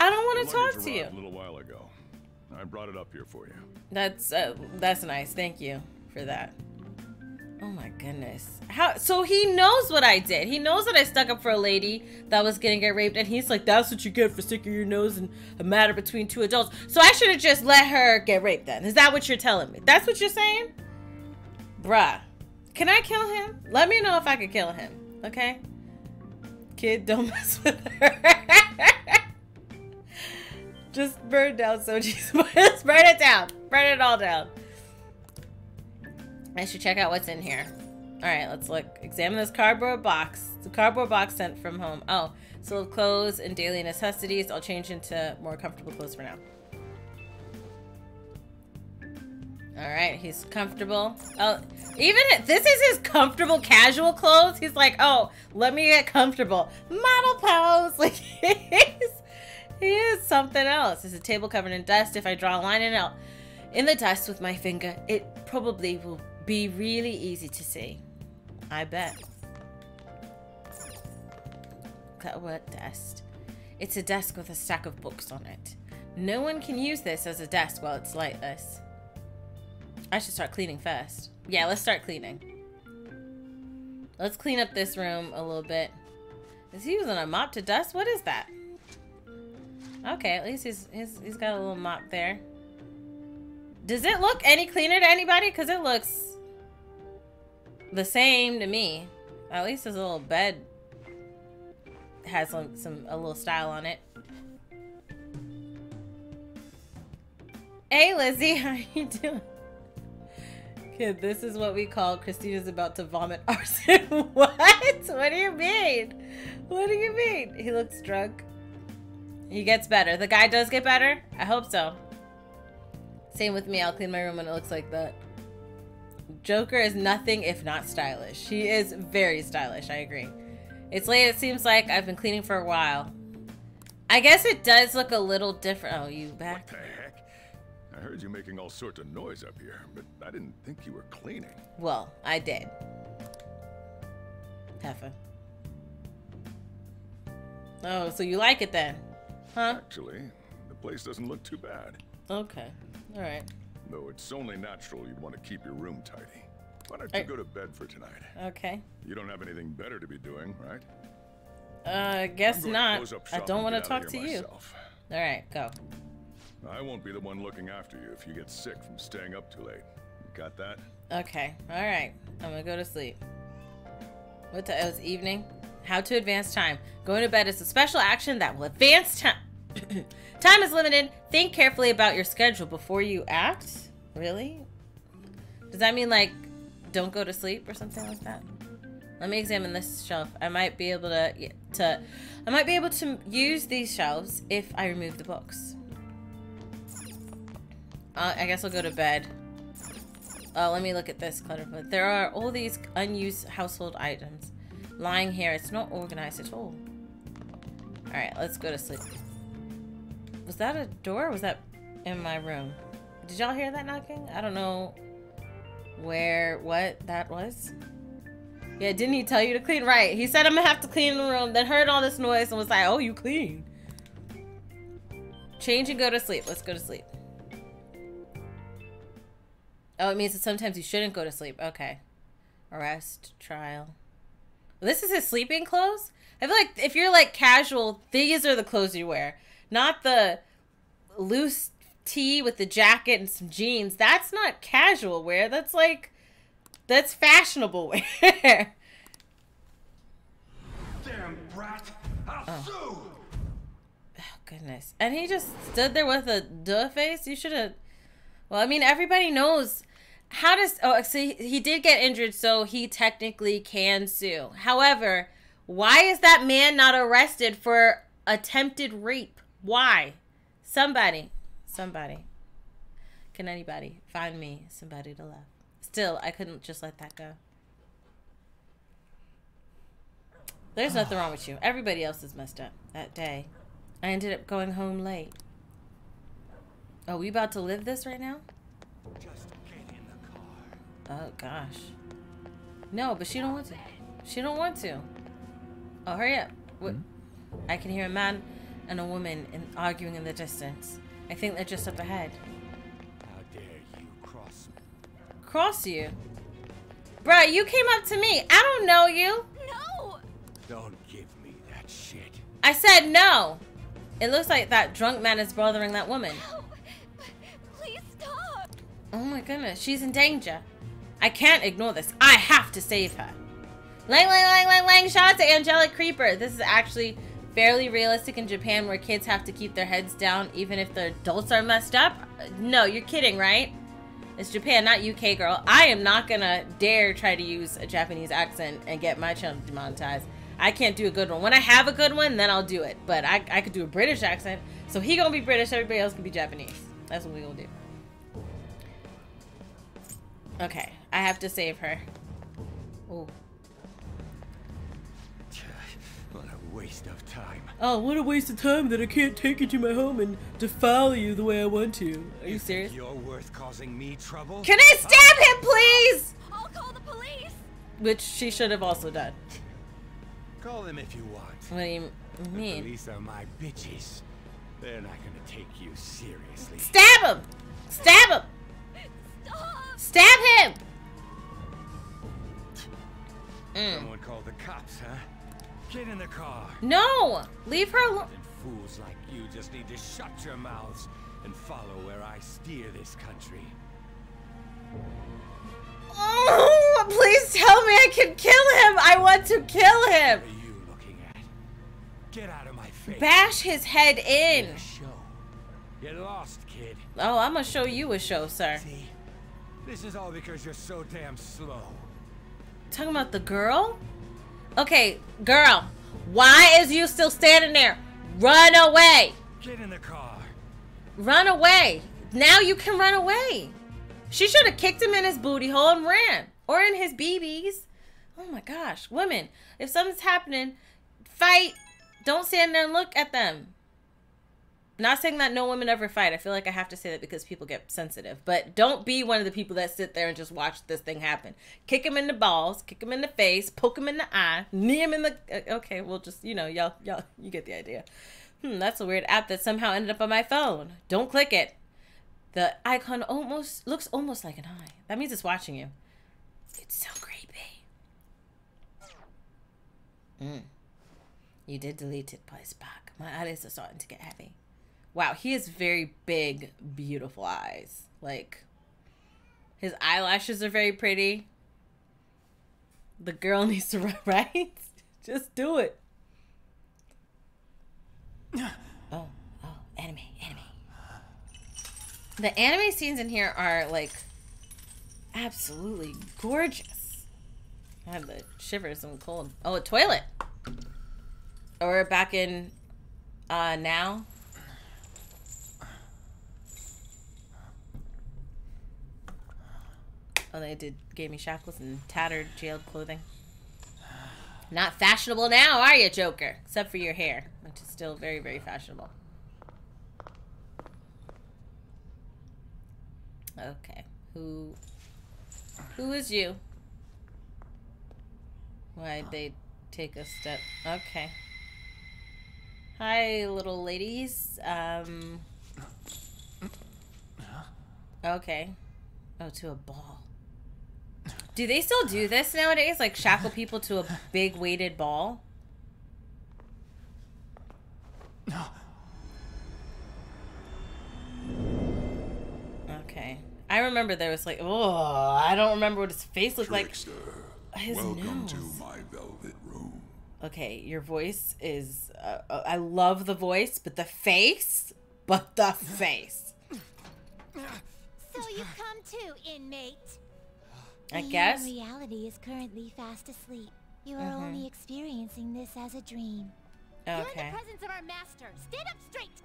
I don't want to talk to you. A little while ago. I brought it up here for you. That's uh, that's nice. Thank you for that. Oh my goodness. How so he knows what I did. He knows that I stuck up for a lady that was gonna get raped and he's like, that's what you get for sticking your nose in a matter between two adults. So I should have just let her get raped then. Is that what you're telling me? That's what you're saying? Bruh. Can I kill him? Let me know if I could kill him. Okay? Kid, don't mess with her. Just burn down Soji's. Just burn it down. Burn it all down. I should check out what's in here. All right, let's look. Examine this cardboard box. The cardboard box sent from home. Oh, still have clothes and daily necessities. I'll change into more comfortable clothes for now. All right, he's comfortable. Oh, even if this is his comfortable casual clothes. He's like, oh, let me get comfortable. Model pose. Like he's he is something else. There's a table covered in dust. If I draw a line in in the dust with my finger, it probably will be really easy to see. I bet. That word desk. It's a desk with a stack of books on it. No one can use this as a desk while it's like this. I should start cleaning first. Yeah, let's start cleaning. Let's clean up this room a little bit. Is he using a mop to dust? What is that? Okay, at least he's, he's, he's got a little mop there. Does it look any cleaner to anybody? Because it looks the same to me. At least his little bed has some, some a little style on it. Hey Lizzie, how you doing? Kid, this is what we call Christina's about to vomit arson. what? What do you mean? What do you mean? He looks drunk. He gets better. The guy does get better? I hope so. Same with me. I'll clean my room when it looks like that. Joker is nothing if not stylish. He is very stylish. I agree. It's late. It seems like I've been cleaning for a while. I guess it does look a little different. Oh, you back? What the heck? I heard you making all sorts of noise up here, but I didn't think you were cleaning. Well, I did. Heffa. Oh, so you like it then? Huh? Actually, the place doesn't look too bad. Okay. All right. Though it's only natural you'd want to keep your room tidy. Why don't you go to bed for tonight? Okay. You don't have anything better to be doing, right? Uh, guess I'm going to not. I don't want to talk to you. All right, go. I won't be the one looking after you if you get sick from staying up too late. You got that? Okay. All right. I'm gonna go to sleep. What time? It was evening. How to advance time. Going to bed is a special action that will advance time. time is limited. Think carefully about your schedule before you act. Really? Does that mean like don't go to sleep or something like that? Let me examine this shelf. I might be able to to I might be able to use these shelves if I remove the books. Uh, I guess I'll go to bed. Uh, let me look at this clutterfoot. There are all these unused household items lying here. It's not organized at all. Alright, let's go to sleep. Was that a door or was that in my room? Did y'all hear that knocking? I don't know where, what that was. Yeah, didn't he tell you to clean? Right. He said I'm gonna have to clean the room, then heard all this noise and was like, oh, you clean. Change and go to sleep. Let's go to sleep. Oh, it means that sometimes you shouldn't go to sleep. Okay. Arrest, trial. This is his sleeping clothes? I feel like if you're like casual, these are the clothes you wear. Not the loose tee with the jacket and some jeans. That's not casual wear. That's like that's fashionable wear. Damn brat! I'll Oh. sue! Oh, goodness. And he just stood there with a duh face. You should have. Well, I mean, everybody knows. How does. Oh, so he, he did get injured, so he technically can sue. However, why is that man not arrested for attempted rape? Why? Somebody. Somebody. Can anybody find me somebody to love? Still, I couldn't just let that go. There's nothing wrong with you. Everybody else is messed up that day. I ended up going home late. Oh, we about to live this right now? Oh gosh. No, but she don't want to. She don't want to. Oh, hurry up. What? Hmm? I can hear a man and a woman in, arguing in the distance. I think they're just up ahead. How dare you cross me? Cross you? Bruh, you came up to me. I don't know you. No! Don't give me that shit. I said no. It looks like that drunk man is bothering that woman. No. Please stop! Oh my goodness, she's in danger. I can't ignore this. I have to save her. Lang, lang, lang, lang, lang. Shout out to Angelic Creeper. This is actually fairly realistic in Japan where kids have to keep their heads down even if the adults are messed up. No, you're kidding, right? It's Japan, not UK, girl. I am not gonna dare try to use a Japanese accent and get my channel demonetized. I can't do a good one. When I have a good one, then I'll do it. But I, I could do a British accent. So he gonna be British, everybody else can be Japanese. That's what we gonna do. Okay, I have to save her. Oh. Waste of time. Oh, what a waste of time that I can't take you to my home and defile you the way I want to. Are you serious? You're worth causing me trouble? Can I stab him, please? I'll call the police! Which she should have also done. Call them if you want. What do you The mean? police are my bitches. They're not gonna take you seriously. Stab him! Stab him! Stab him! Mm. Someone called the cops, huh? Get in the car. No! Leave her alone. Fools like you just need to shut your mouths and follow where I steer this country. Oh, please tell me I can kill him! I want to kill him! What are you looking at? Get out of my face. Bash his head in. Get lost, kid. Oh, I'm gonna show you a show, sir. See? This is all because you're so damn slow. Talking about the girl? Okay, girl. Why is you still standing there? Run away! Get in the car. Run away! Now you can run away. She should have kicked him in his booty hole and ran. Or in his BBs. Oh my gosh. Women, if something's happening, fight. Don't stand there and look at them. Not saying that no women ever fight. I feel like I have to say that because people get sensitive. But don't be one of the people that sit there and just watch this thing happen. Kick him in the balls, kick him in the face, poke him in the eye, knee him in the. uh, Okay, well, just, you know, y'all, y'all, you get the idea. Hmm, that's a weird app that somehow ended up on my phone. Don't click it. The icon almost looks almost like an eye. That means it's watching you. It's so creepy. Mm. You did delete it, but it's back. My eyelids are starting to get heavy. Wow, he has very big, beautiful eyes. Like, his eyelashes are very pretty. The girl needs to run, right? Just do it. Oh, oh, anime, anime. The anime scenes in here are like absolutely gorgeous. I had the shivers and cold. Oh, a toilet. We're back in uh now. Oh, they did gave me shackles and tattered jailed clothing. Not fashionable now, are you, Joker? Except for your hair, which is still very, very fashionable. Okay. Who who is you? Why'd they take a step? Okay. Hi, little ladies. Um. Okay. Oh, to a ball. Do they still do this nowadays? Like shackle people to a big weighted ball? Okay. I remember there was like, oh, I don't remember what his face looked Trickster, like. His welcome nose. to my velvet room. Okay, your voice is. Uh, uh, I love the voice, but the face, but the face. So you come too, inmate. I The guess. reality is currently fast asleep. You are Mhm. only experiencing this as a dream. You're in the presence of our master. Stand up straight.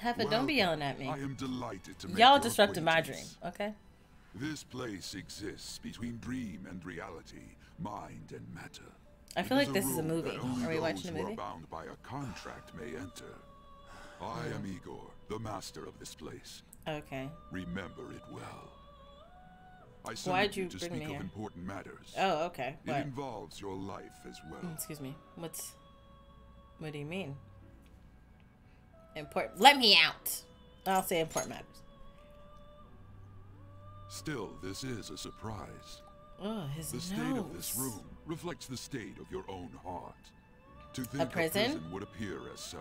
Heffa, don't be yelling at me. I am delighted to make Y'all your disrupted my dream, okay? This place exists between dream and reality, mind and matter. I feel It like this is a movie. Are we watching a who are movie? bound by a contract may enter. I am Igor, the master of this place. Okay. Remember it well. I Why'd you you to bring speak me of here? important matters. Oh, okay. It involves your life as well. Mm, Excuse me. What's. What do you mean? Important. Let me out! I'll say important matters. Still, this is a surprise. Oh, his The state of this room reflects the state of your own heart. To think a prison? prison would appear as such.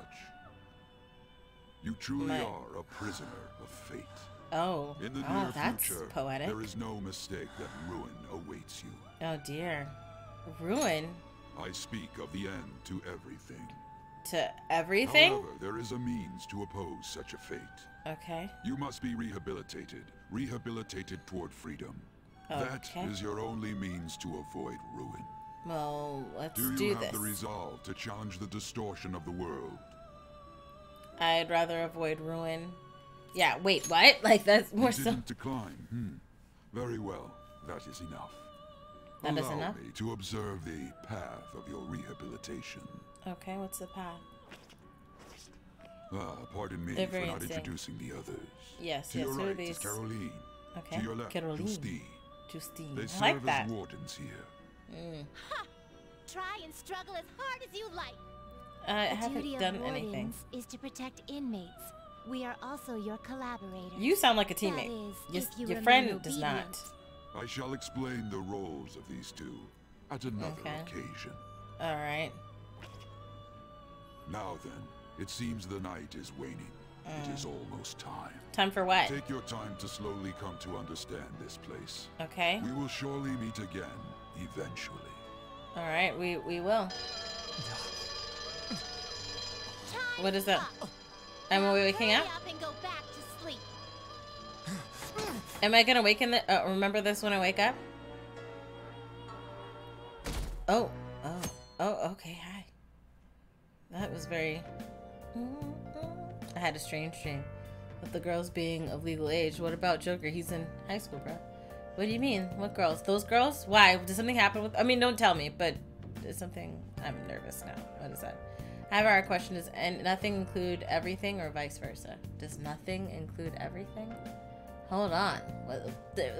You truly My- are a prisoner of fate. Oh. In the oh, near that's future, poetic. there is no mistake that ruin awaits you. Oh, dear. Ruin I speak of the end to everything. to everything? However, there is a means to oppose such a fate. Okay. You must be rehabilitated, rehabilitated toward freedom. That Okay. is your only means to avoid ruin. Well, let's Do this. do, you have this. the resolve to challenge the distortion of the world? I'd rather avoid ruin. Yeah, wait, what? Like, that's more you so. didn't decline. Hmm. Very well. That is enough. That is Allow enough? me to observe the path of your rehabilitation. Okay, what's the path? Ah, pardon me for not introducing the others. Yes, to yes, your who are right these? is Caroline. Okay. To your left, Caroline. Justine. Justine. They I serve like that. as wardens here. Mm. Try and struggle as hard as you like. I the haven't duty done of anything. wardens is to protect inmates. We are also your collaborators. You sound like a teammate. is, Your, you your remain friend does not. I shall explain the roles of these two at another Okay. occasion. All right. Now then, it seems the night is waning. It Mm. is almost time. Time for what? Take your time to slowly come to understand this place. Okay. We will surely meet again, eventually. All right, we we will. What is that? Am I waking up? Hurry up and go back to sleep. Am I gonna wake in the? Uh, remember this when I wake up? Oh, oh, oh. Okay, hi. That was very. I had a strange dream of the girls being of legal age. What about Joker? He's in high school, bro. What do you mean? What girls? Those girls? Why? Did something happen with? I mean, don't tell me. But is something? I'm nervous now. What is that? However, our question is, and nothing include everything, or vice versa? Does nothing include everything? Hold on. What,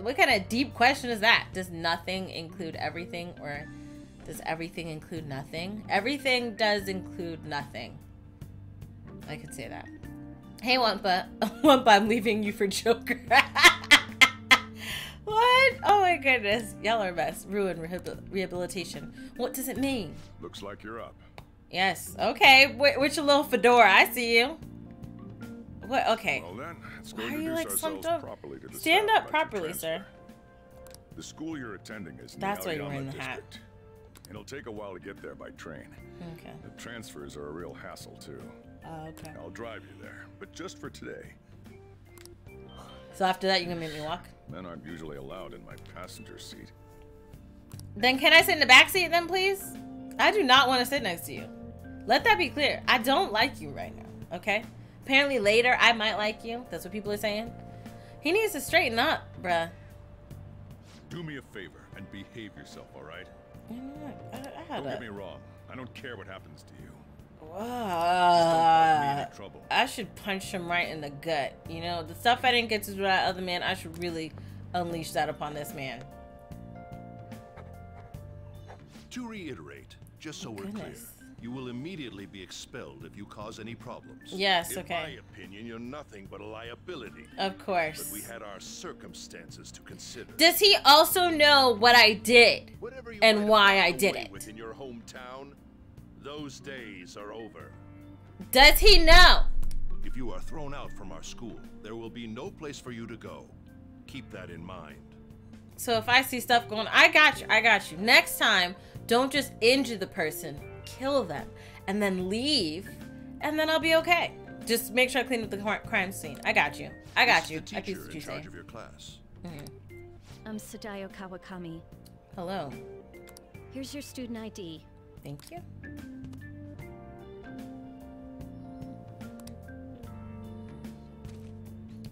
what kind of deep question is that? Does nothing include everything, or does everything include nothing? Everything does include nothing. I could say that. Hey, Wampa. Wampa, I'm leaving you for Joker. what? Oh my goodness. Y'all are best. Ruin rehabil- rehabilitation. What does it mean? Looks like you're up. Yes. Okay. Wh- which little fedora? I see you. What? Okay. Well then, Why are you, like, slumped to Stand up properly, sir. The school you're attending is That's why you're wearing the hat. It'll take a while to get there by train. Okay. The transfers are a real hassle too. Oh, okay. I'll drive you there, but just for today. So after that, you're gonna make me walk. Men aren't usually allowed in my passenger seat. Then can I sit in the back seat then, please? I do not want to sit next to you. Let that be clear. I don't like you right now. Okay. Apparently later I might like you. That's what people are saying. He needs to straighten up, bruh. Do me a favor and behave yourself, all right? I, I Don't get me wrong. I don't care what happens to you. Uh. I should punch him right in the gut. You know, the stuff I didn't get to do that other man, I should really unleash that upon this man. To reiterate, just so we're Goodness. clear, You will immediately be expelled if you cause any problems. Yes, In okay. my opinion, you're nothing but a liability. Of course. But we had our circumstances to consider. Does he also know what I did and why I did it? Within your hometown, those days are over. Does he know? If you are thrown out from our school, there will be no place for you to go. Keep that in mind. So if I see stuff going, I got you, I got you. Next time, don't just injure the person, kill them, and then leave, and then I'll be okay. Just make sure I clean up the crime scene. I got you. I got This you. I piece teacher what in you charge say. of your class. Mm-hmm. I'm Sadayo Kawakami. Hello. Here's your student ID. Thank you.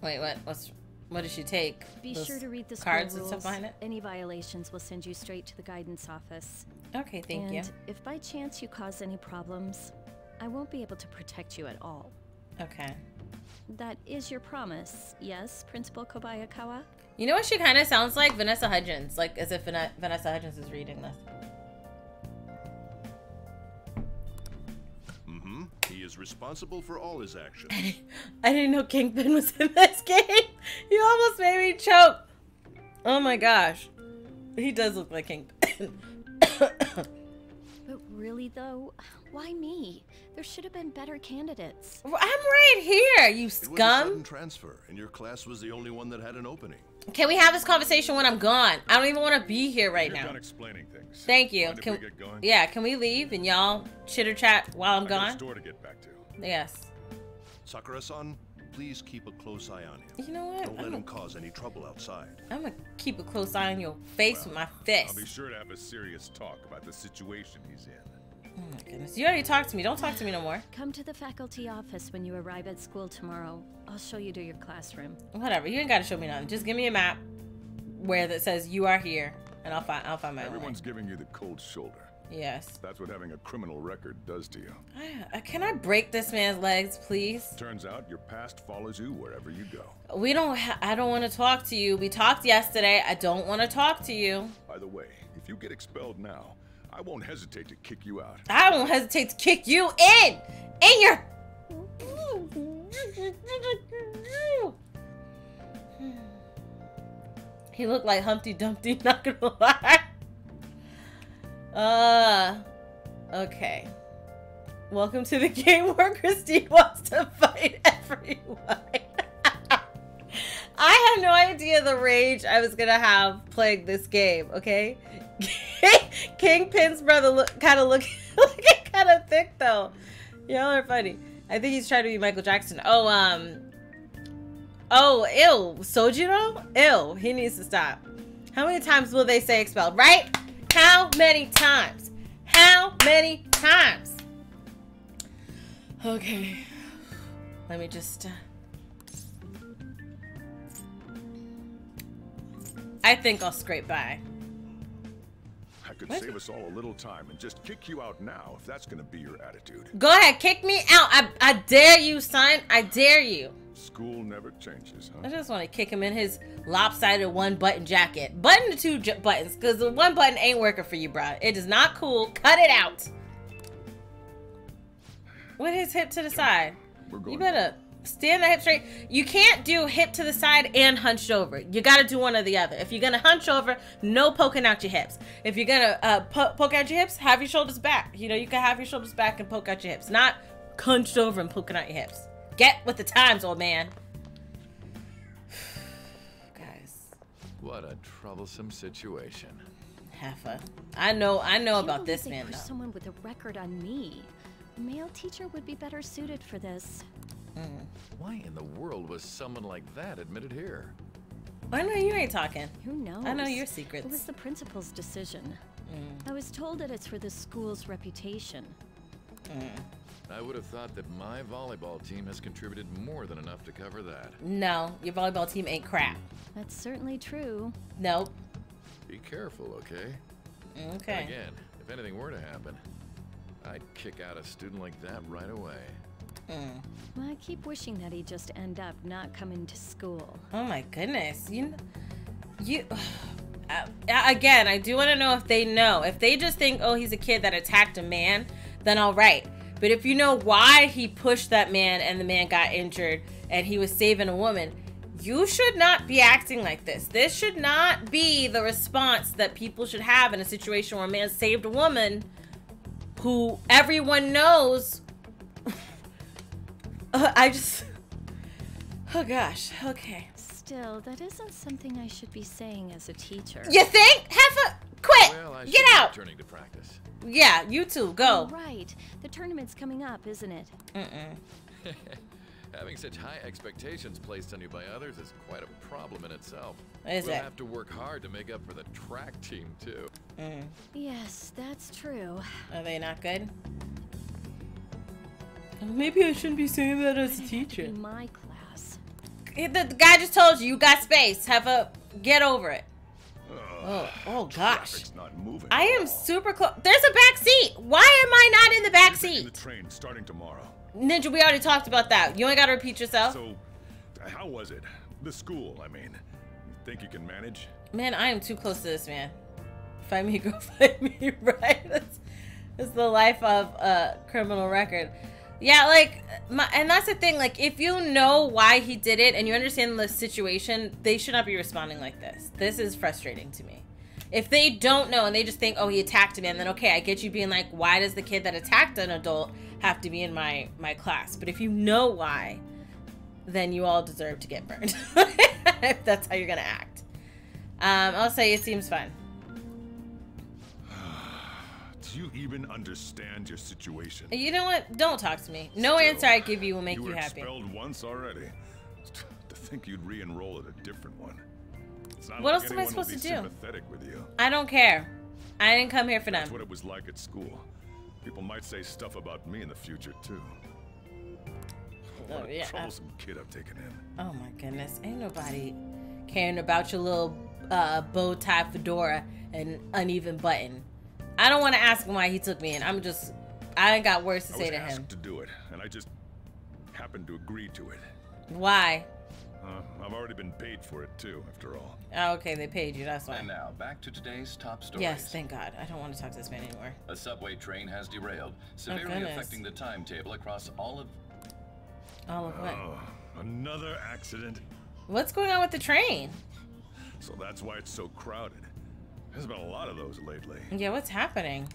Wait, what? What's what did she take? Be Those sure to read the school cards and stuff behind it. Any violations will send you straight to the guidance office. Okay, thank and you. if by chance you cause any problems, I won't be able to protect you at all. Okay. That is your promise, yes, Principal Kobayakawa? You know what she kind of sounds like? Vanessa Hudgens, like as if Vanessa Hudgens is reading this. Mm-hmm. He is responsible for all his actions. I didn't know Kingpin was in this game. You almost made me choke. Oh my gosh. He does look like Kingpin. But really, though, why me? There should have been better candidates. I'm right here, you scum. It was a scum. transfer, and your class was the only one that had an opening. Can we have this conversation when I'm gone? I don't even want to be here right You're now. done explaining things. Thank you. Mind if Can, we get going? Yeah, can we leave and y'all chitter chat while I'm I got a gone? store to get back to. Yes. Sakura-san, please keep a close eye on him. You know what? Don't let I'm him a- cause any trouble outside. I'm gonna keep a close eye on your face with my fist. I'll be sure to have a serious talk about the situation he's in. Oh my goodness. You already talked to me. Don't talk to me no more. Come to the faculty office when you arrive at school tomorrow. I'll show you to your classroom. Whatever. You ain't gotta show me nothing. Just give me a map where that says you are here, and I'll find I'll find my own way. Everyone's giving you the cold shoulder. Yes. That's what having a criminal record does to you. Uh, Can I break this man's legs, please? Turns out your past follows you wherever you go. We don't. Ha- I don't want to talk to you. We talked yesterday. I don't want to talk to you. By the way, if you get expelled now, I won't hesitate to kick you out. I won't hesitate to kick you in, in your. He looked like Humpty Dumpty. Not gonna lie. Uh, okay. Welcome to the game where Christine wants to fight everyone. I had no idea the rage I was gonna have playing this game. Okay, Kingpin's brother look kind of look looking kind of thick though. Y'all are funny. I think he's trying to be Michael Jackson. Oh um. Oh, ew, Sojiro? Ew, he needs to stop. How many times will they say expelled? Right? How many times? How many times? Okay. Let me just. Uh... I think I'll scrape by. I could What? save us all a little time and just kick you out now if that's gonna be your attitude. Go ahead, kick me out. I, I dare you, son. I dare you. School never changes, I just want to kick him in his lopsided one button jacket. Button the two j- buttons, because the one button ain't working for you, bro. It is not cool. Cut it out. With his hip to the side. We're You going. better stand the hip straight. You can't do hip to the side and hunched over. You got to do one or the other. If you're gonna hunch over, no poking out your hips. If you're gonna uh, po- poke out your hips, have your shoulders back. You know, you can have your shoulders back and poke out your hips, not hunched over and poking out your hips. Get with the times, old man. Guys, What a troublesome situation. Heffa. I know, I know about this man though. someone with a record on me. A male teacher would be better suited for this. Why in the world was someone like that admitted here? I know you ain't talking. Who knows? I know your secrets. It was the principal's decision. Mm. I was told that it's for the school's reputation. I would have thought that my volleyball team has contributed more than enough to cover that. No, your volleyball team ain't crap. That's certainly true. Nope. Be careful, okay? Okay. Again, if anything were to happen, I'd kick out a student like that right away. Mm. I keep wishing that he'd just end up not coming to school. Oh my goodness. You, you. Uh, again, I do want to know if they know. If they just think, oh, he's a kid that attacked a man, then all right. But if you know why he pushed that man and the man got injured and he was saving a woman, you should not be acting like this. This should not be the response that people should have in a situation where a man saved a woman who everyone knows. Uh, I just. Oh gosh. Okay. Still, that isn't something I should be saying as a teacher. You think? Have a quit. Well, Get out. Returning to practice. Yeah, you two go. Right. The tournament's coming up, isn't it? Mm-mm. Having such high expectations placed on you by others is quite a problem in itself. Is we'll it? have to work hard to make up for the track team too. Mm. Yes, that's true. Are they not good? Maybe I shouldn't be saying that as a teacher. In my class. The, the guy just told you you got space. Have a get over it. Oh, oh, oh gosh. Not moving. I am super close. There's a back seat. Why am I not in the back seat? the train starting tomorrow. Ninja, we already talked about that. You only gotta repeat yourself. So, how was it? The school, I mean. You think you can manage? Man, I am too close to this man. Find me, go find me, right? That's, that's the life of a criminal record. Yeah, like, my, and that's the thing. Like, if you know why he did it and you understand the situation, they should not be responding like this. This is frustrating to me. If they don't know and they just think, oh, he attacked me, and then okay, I get you being like, why does the kid that attacked an adult have to be in my my class? But if you know why, then you all deserve to get burned. if that's how you're gonna act. Um, I'll say it seems fun. Do you even understand your situation? You know what? Don't talk to me. No Still, answer I give you will make you you, were happy. expelled once already. To think you'd re-enroll at a different one. What like else am I supposed to do? Sympathetic with you. I don't care. I didn't come here for That's them. what it was like at school. People might say stuff about me in the future too. What Oh, yeah. troublesome kid I've taken in. Oh my goodness. Ain't nobody caring about your little uh, bow tie fedora and uneven button. I don't want to ask him why he took me in. I'm just, I ain't got words to I say was to asked him. to do it, and I just happened to agree to it. Why? Uh, I've already been paid for it too, after all. Oh, okay, they paid you. That's why. And now, back to today's top stories. Yes, thank God. I don't want to talk to this man anymore. A subway train has derailed, severely goodness. affecting the timetable across all of All of what? Oh, another accident. What's going on with the train? So that's why it's so crowded. There's been a lot of those lately. Yeah, what's happening?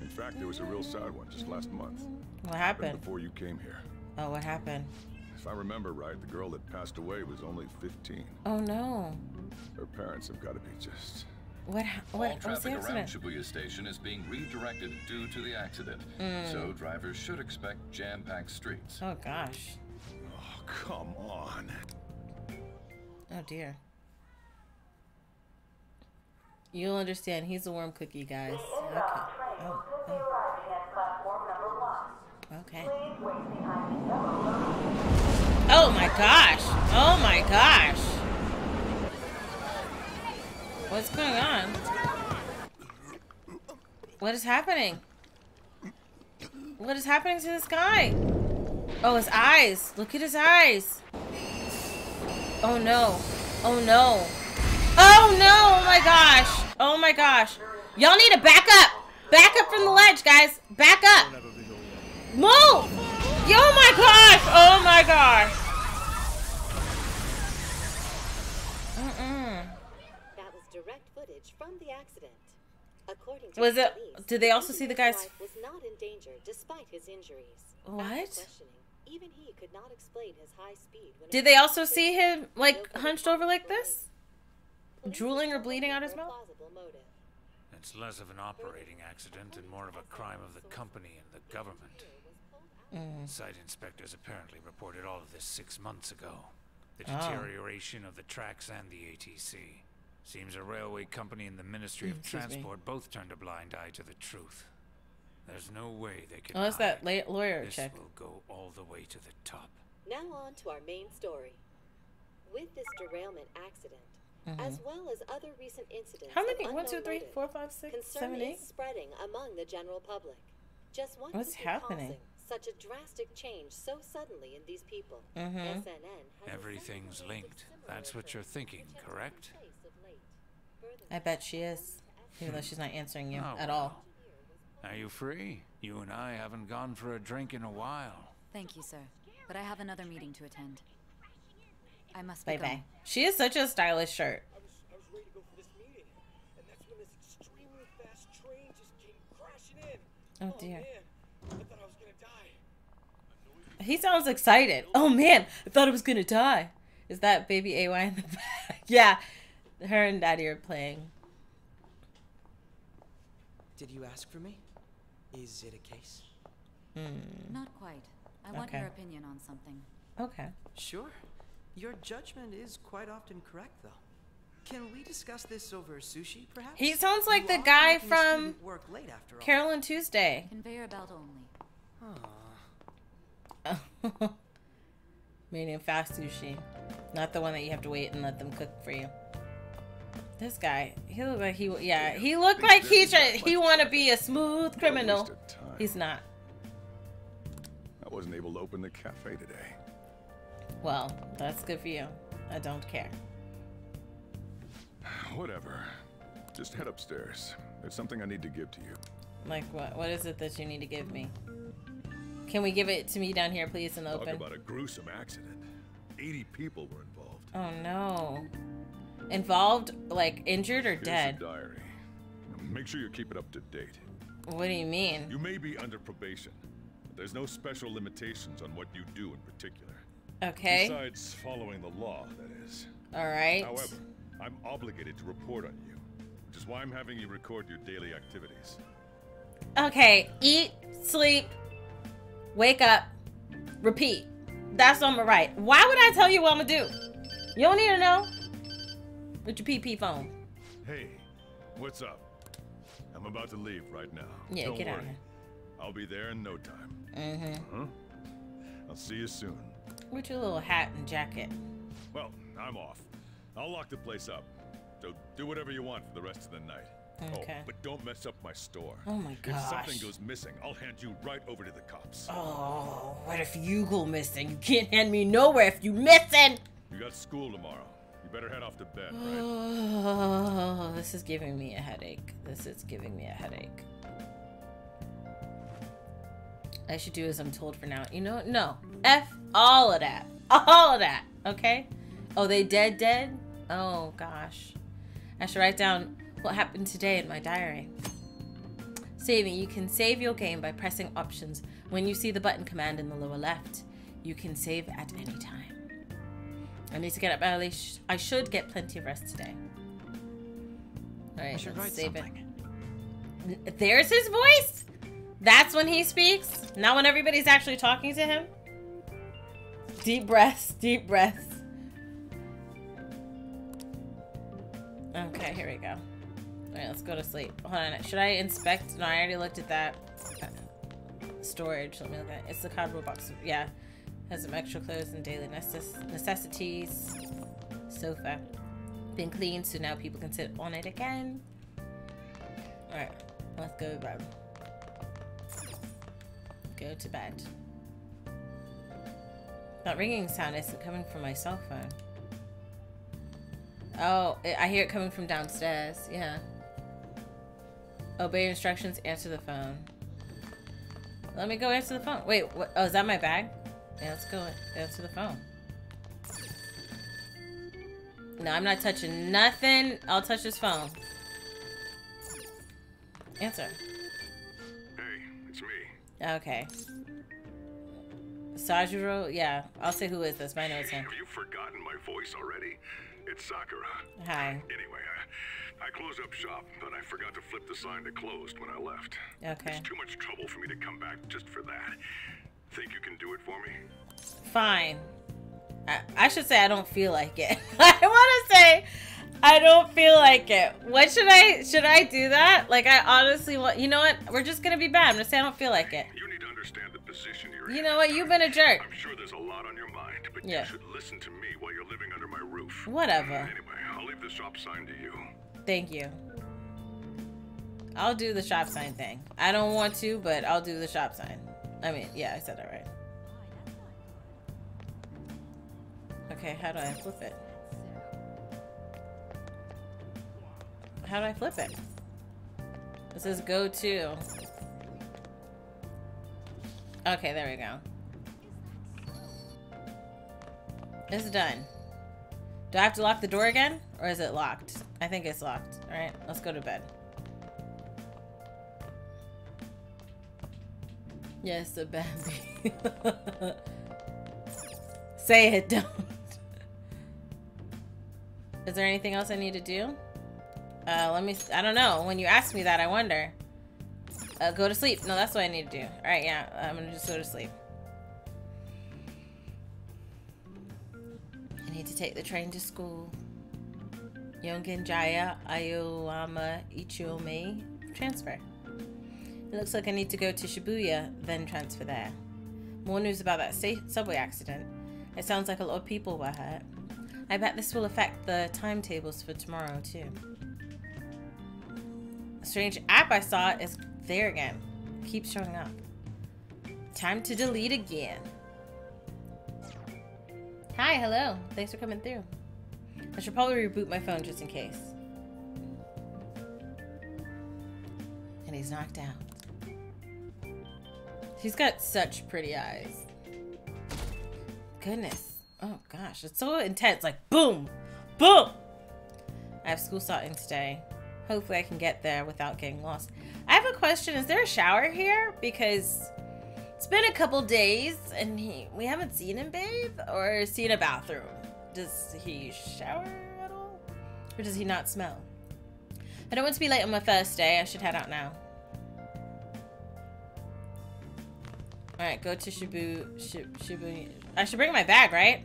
In fact, there was a real sad one just last month. What happened? Before you came here. Oh, what happened? If I remember right, the girl that passed away was only 15. Oh no. Her parents have got to be just. What? ha- all What? The traffic around? Shibuya Station is being redirected due to the accident. Mm. So drivers should expect jam-packed streets. Oh gosh. Oh, come on. Oh dear. You'll understand. He's a warm cookie, guys. Okay. Oh. oh. Okay. Oh my gosh. Oh my gosh. What's going on? What is happening? What is happening to this guy? Oh, his eyes. Look at his eyes. Oh no. Oh no. Oh no. Oh my gosh. Oh my gosh. Y'all need to back up. Back up from the ledge, guys. Back up. Move. Yo, Oh my gosh. Oh my gosh. Mm-mm. That was direct footage from the accident. According to Was it? police, Did they also see the guy's? was not in danger despite his injuries. What? even he could not explain his high speed Did they also see him like hunched over like this, drooling or bleeding out his mouth? It's less of an operating accident and more of a crime of the company and the government. Mm. Site inspectors apparently reported all of this six months ago. The Oh. deterioration of the tracks and the ATC. Seems a railway company and the Ministry of Excuse me. Transport both turned a blind eye to the truth. There's no way they can Unless that's that hide. la- lawyer this chick. will go all the way to the top. Now on to our main story. With this derailment accident, Mhm. as well as other recent incidents, How many? One, unknown two, three, motive, four, five, six, concern seven, is spreading among the general public. Just what What's happening? causing such a drastic change so suddenly in these people? Mhm. SNN has Everything's linked. That's what you're thinking, correct? I bet she is, even though she's not answering you Oh, at all. Are you free? You and I haven't gone for a drink in a while. Thank you, sir. But I have another meeting to attend. I must be Bye going. bye. She is such a stylish shirt. I was, I was ready to go for this meeting, and that's when this extremely fast train just came crashing in. Oh dear. Man, I thought I was gonna die. He sounds excited. Oh man, I thought I was gonna die. Is that baby AY in the back? yeah. Her and daddy are playing. Did you ask for me? Is it a case? Hmm. Not quite. I want your opinion on something. Okay. Sure. Your judgment is quite often correct, though. Can we discuss this over sushi, perhaps? He sounds like You the guy from student work late after. Carolyn Tuesday. Conveyor belt only. Ah. Medium fast sushi. Not the one that you have to wait and let them cook for you. This guy, he looked like he, yeah, he looked like he tried, he want to be a smooth criminal. Wasted. He's not. I wasn't able to open the cafe today. Well, that's good for you. I don't care. Whatever. Just head upstairs. There's something I need to give to you. Like what? What is it that you need to give me? Can we give it to me down here, please, in the Talk open? about a gruesome accident. 80 people were involved. Oh no. Involved, like injured or Here's dead? diary. Make sure you keep it up to date. What do you mean? You may be under probation, but there's no special limitations on what you do in particular. Okay. Besides following the law, that is. All right. However, I'm obligated to report on you, which is why I'm having you record your daily activities. Okay, eat, sleep, wake up, repeat. That's what I'm gonna write. Why would I tell you what I'm gonna do? You don't need to know. With your PP phone. Hey, what's up? I'm about to leave right now. Yeah, Don't get worry. out of here. I'll be there in no time. Mm-hmm. Huh? I'll see you soon. With your little hat and jacket. Well, I'm off. I'll lock the place up. So do whatever you want for the rest of the night. Oh, okay. Oh, but don't mess up my store. Oh my gosh. If something goes missing, I'll hand you right over to the cops. Oh, what if you go missing? You can't hand me nowhere if you missing. You got school tomorrow. You better head off to bed, right? Oh, this is giving me a headache. This is giving me a headache. I should do as I'm told for now. You know, no. F all of that. All of that. Okay? Oh, they dead dead? Oh gosh. I should write down what happened today in my diary. Saving. You can save your game by pressing options. When you see the button command in the lower left, you can save at any time. I need to get up early. I should get plenty of rest today. Alright, I should let's save something. it. There's his voice? That's when he speaks? Not when everybody's actually talking to him? Deep breaths, deep breaths. Okay, here we go. Alright, let's go to sleep. Hold on. Should I inspect? No, I already looked at that. Storage. Let me look at it. It's the cardboard box. Yeah. Has some extra clothes and daily necess- necessities. Sofa. Been cleaned, so now people can sit on it again. Alright, let's go bed. Go to bed. That ringing sound isn't coming from my cell phone. Oh, I hear it coming from downstairs. Yeah. Obey instructions, answer the phone. Let me go answer the phone. Wait, what? Oh, is that my bag? Yeah, let's go answer the phone. No, I'm not touching nothing. I'll touch this phone. Answer. Hey, it's me. Okay. Sojiro? Yeah, I'll say who is this. My notes him. Have you forgotten my voice already? It's Sakura. Hi. Anyway, I, I closed up shop, but I forgot to flip the sign to closed when I left. Okay. It's too much trouble for me to come back just for that. Think you can do it for me? Fine. I, I should say I don't feel like it. I want to say I don't feel like it. What should I should I do that? Like I honestly want. You know what? We're just gonna be bad. I'm gonna say I don't feel like it. You need to understand the position you're You in. know what? You've been a jerk. I'm sure there's a lot on your mind, but Yeah. you should listen to me while you're living under my roof. Whatever. Anyway, I'll leave the shop sign to you. Thank you. I'll do the shop sign thing. I don't want to, but I'll do the shop sign. I mean, yeah, I said that right. Okay, how do I flip it? How do I flip it? It says go to. Okay, there we go. It's done. Do I have to lock the door again? Or is it locked? I think it's locked. Alright, let's go to bed. Yes, a baby. Say it, don't. Is there anything else I need to do? Uh, let me, I don't know. When you ask me that, I wonder. Uh, go to sleep. No, that's what I need to do. Alright, yeah, I'm gonna just go to sleep. I need to take the train to school. Yongen Jaya Aoyama Itchome transfer. It looks like I need to go to Shibuya, then transfer there. More news about that subway accident. It sounds like a lot of people were hurt. I bet this will affect the timetables for tomorrow, too. Strange app I saw is there again. Keeps showing up. Time to delete again. Hi, hello. Thanks for coming through. I should probably reboot my phone just in case. And he's knocked out. He's got such pretty eyes. Goodness. Oh gosh, it's so intense. Like boom, boom. I have school starting today. Hopefully I can get there without getting lost. I have a question. Is there a shower here? Because it's been a couple days and he, we haven't seen him bathe or seen a bathroom. Does he shower at all? Or does he not smell? I don't want to be late on my first day. I should head out now. Alright, go to Shibu, Shibu. I should bring my bag, right?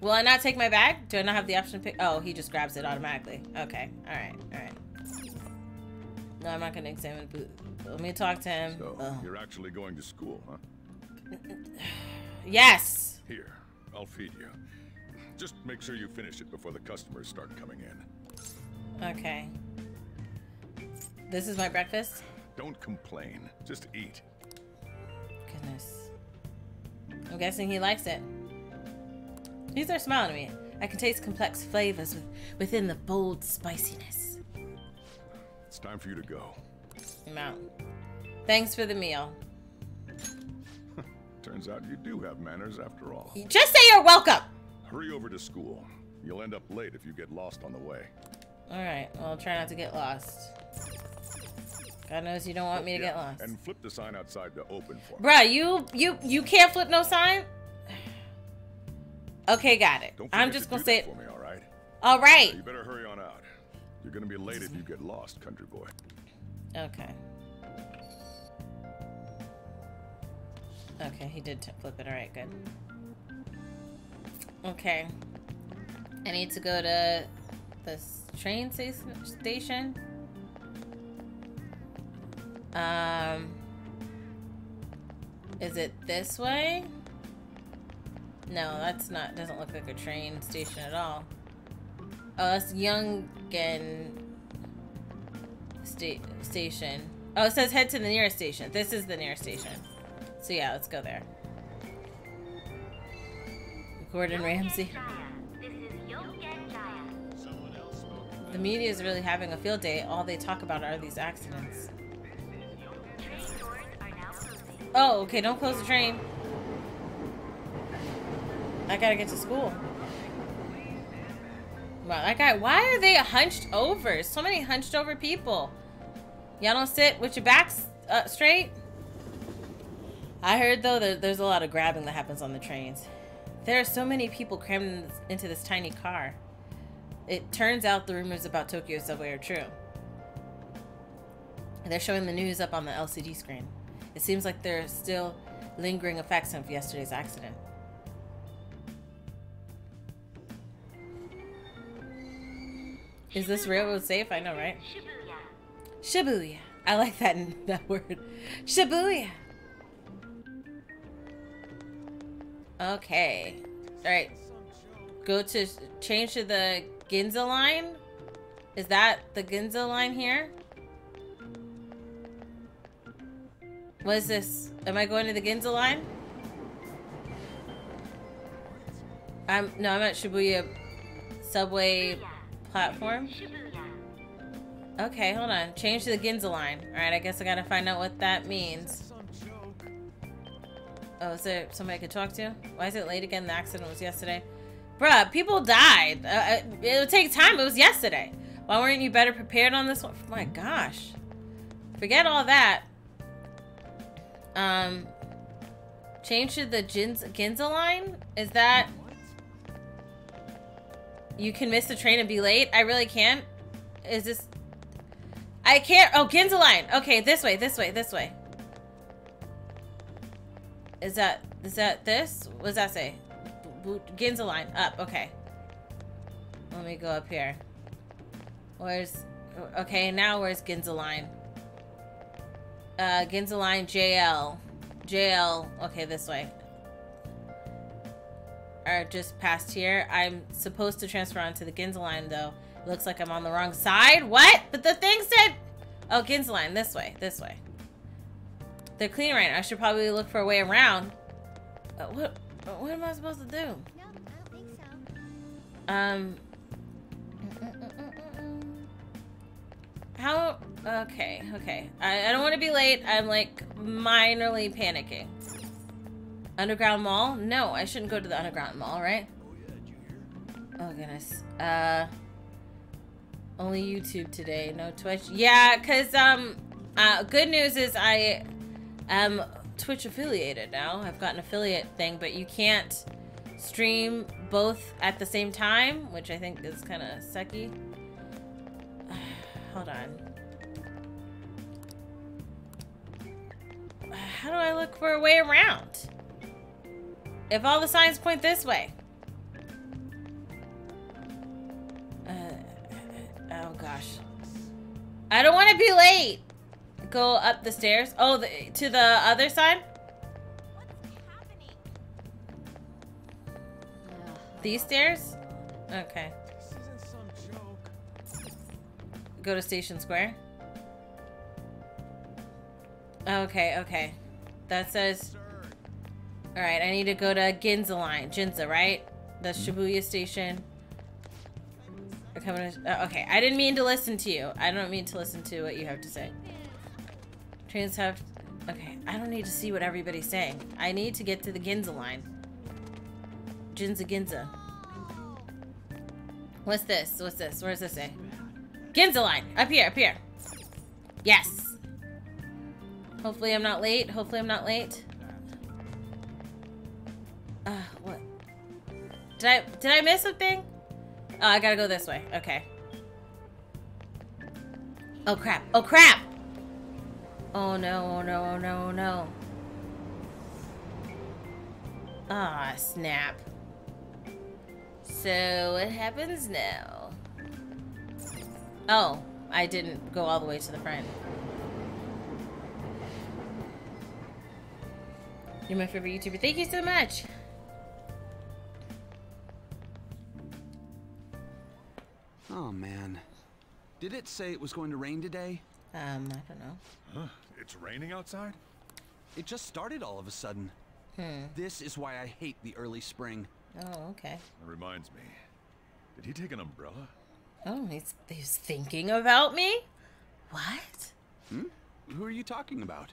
Will I not take my bag? Do I not have the option to pick? Oh, he just grabs it automatically. Okay. Alright, alright. No, I'm not going to examine boot. Let me talk to him. So, Ugh. you're actually going to school, huh? yes! Here, I'll feed you. Just make sure you finish it before the customers start coming in. Okay. This is my breakfast? Don't complain. Just eat. Goodness. I'm guessing he likes it. He's there smiling at me. I can taste complex flavors with, within the bold spiciness. It's time for you to go. I'm out. Thanks for the meal. Turns out you do have manners after all. Just say you're welcome! Hurry over to school. You'll end up late if you get lost on the way. Alright, well, I'll try not to get lost. God knows you don't want me to yeah, get lost. And flip the sign outside to open for Bruh, you you you can't flip no sign? Okay, got it. I'm just gonna say it for me, all right? All right. you better hurry on out. You're gonna be late if you get lost, country boy. Okay. Okay, he did flip it. All right, good. Okay. I need to go to the train station. Um, is it this way? No, that's not, doesn't look like a train station at all. Oh, that's Yongen sta station. Oh, it says head to the nearest station. This is the nearest station. So yeah, let's go there. Gordon Ramsay. The media is really having a field day. All they talk about are these accidents. Oh, okay, don't close the train. I gotta get to school. That guy, why are they hunched over? So many hunched over people. Y'all don't sit with your backs uh, straight? I heard, though, that there's a lot of grabbing that happens on the trains. There are so many people crammed into this tiny car. It turns out the rumors about Tokyo Subway are true. They're showing the news up on the LCD screen. It seems like there are still lingering effects of yesterday's accident. Is this railroad safe? I know, right? Shibuya. Shibuya. I like that that word. Shibuya. Okay. All right. Go to change to the Ginza line. Is that the Ginza line here? What is this? Am I going to the Ginza line? I'm no, I'm at Shibuya subway platform. Okay, hold on. Change to the Ginza line. Alright, I guess I gotta find out what that means. Oh, is there somebody I could talk to? Why is it late again? The accident was yesterday. Bruh, people died. Uh, uh it would take time. It was yesterday. Why weren't you better prepared on this one? My gosh. Forget all that. Um, change to the Gins Ginza line? Is that... You can miss the train and be late? I really can't? Is this... I can't... Oh, Ginza line. Okay, this way, this way, this way. Is that... Is that this? What does that say? Ginza line. Up. Okay. Let me go up here. Where's... Okay, now where's Ginza line? Uh, Ginza line JL. JL. Okay, this way. Or just past here. I'm supposed to transfer onto the Ginza line, though. It looks like I'm on the wrong side. What? But the thing said... Oh, Ginza line. This way. This way. They're clean right now. I should probably look for a way around. Uh, what? What am I supposed to do? No, I don't think so. Um... How? Okay, okay. I, I don't want to be late. I'm like minorly panicking. Underground Mall? No, I shouldn't go to the Underground Mall, right? Oh goodness. Uh, only YouTube today, no Twitch. Yeah, cause um, uh, good news is I am Twitch affiliated now. I've got an affiliate thing, but you can't stream both at the same time, which I think is kind of sucky. Hold on. How do I look for a way around? If all the signs point this way. Uh, oh gosh. I don't want to be late. Go up the stairs. Oh, the, to the other side? These stairs? Okay. Go to Station Square. Okay, okay. That says... Alright, I need to go to Ginza line. Ginza, right? The Shibuya station. Coming to, uh, okay, I didn't mean to listen to you. I don't mean to listen to what you have to say. Trains have... Okay, I don't need to see what everybody's saying. I need to get to the Ginza line. Ginza Ginza. What's this? What's this? Where does this say? Ginza line. Up here, up here. Yes. Hopefully I'm not late. Hopefully I'm not late. Uh, what? Did I, did I miss something? Oh, I gotta go this way. Okay. Oh, crap. Oh, crap! Oh, no, oh, no, oh, no, oh, no. Ah, snap. So, what happens now? Oh, I didn't go all the way to the front. You're my favorite YouTuber. Thank you so much. Oh, man. Did it say it was going to rain today? Um, I don't know. Huh? It's raining outside? It just started all of a sudden. Hmm. This is why I hate the early spring. Oh, okay. That reminds me. Did he take an umbrella? Oh, he's, he's thinking about me? What? Hmm? Who are you talking about?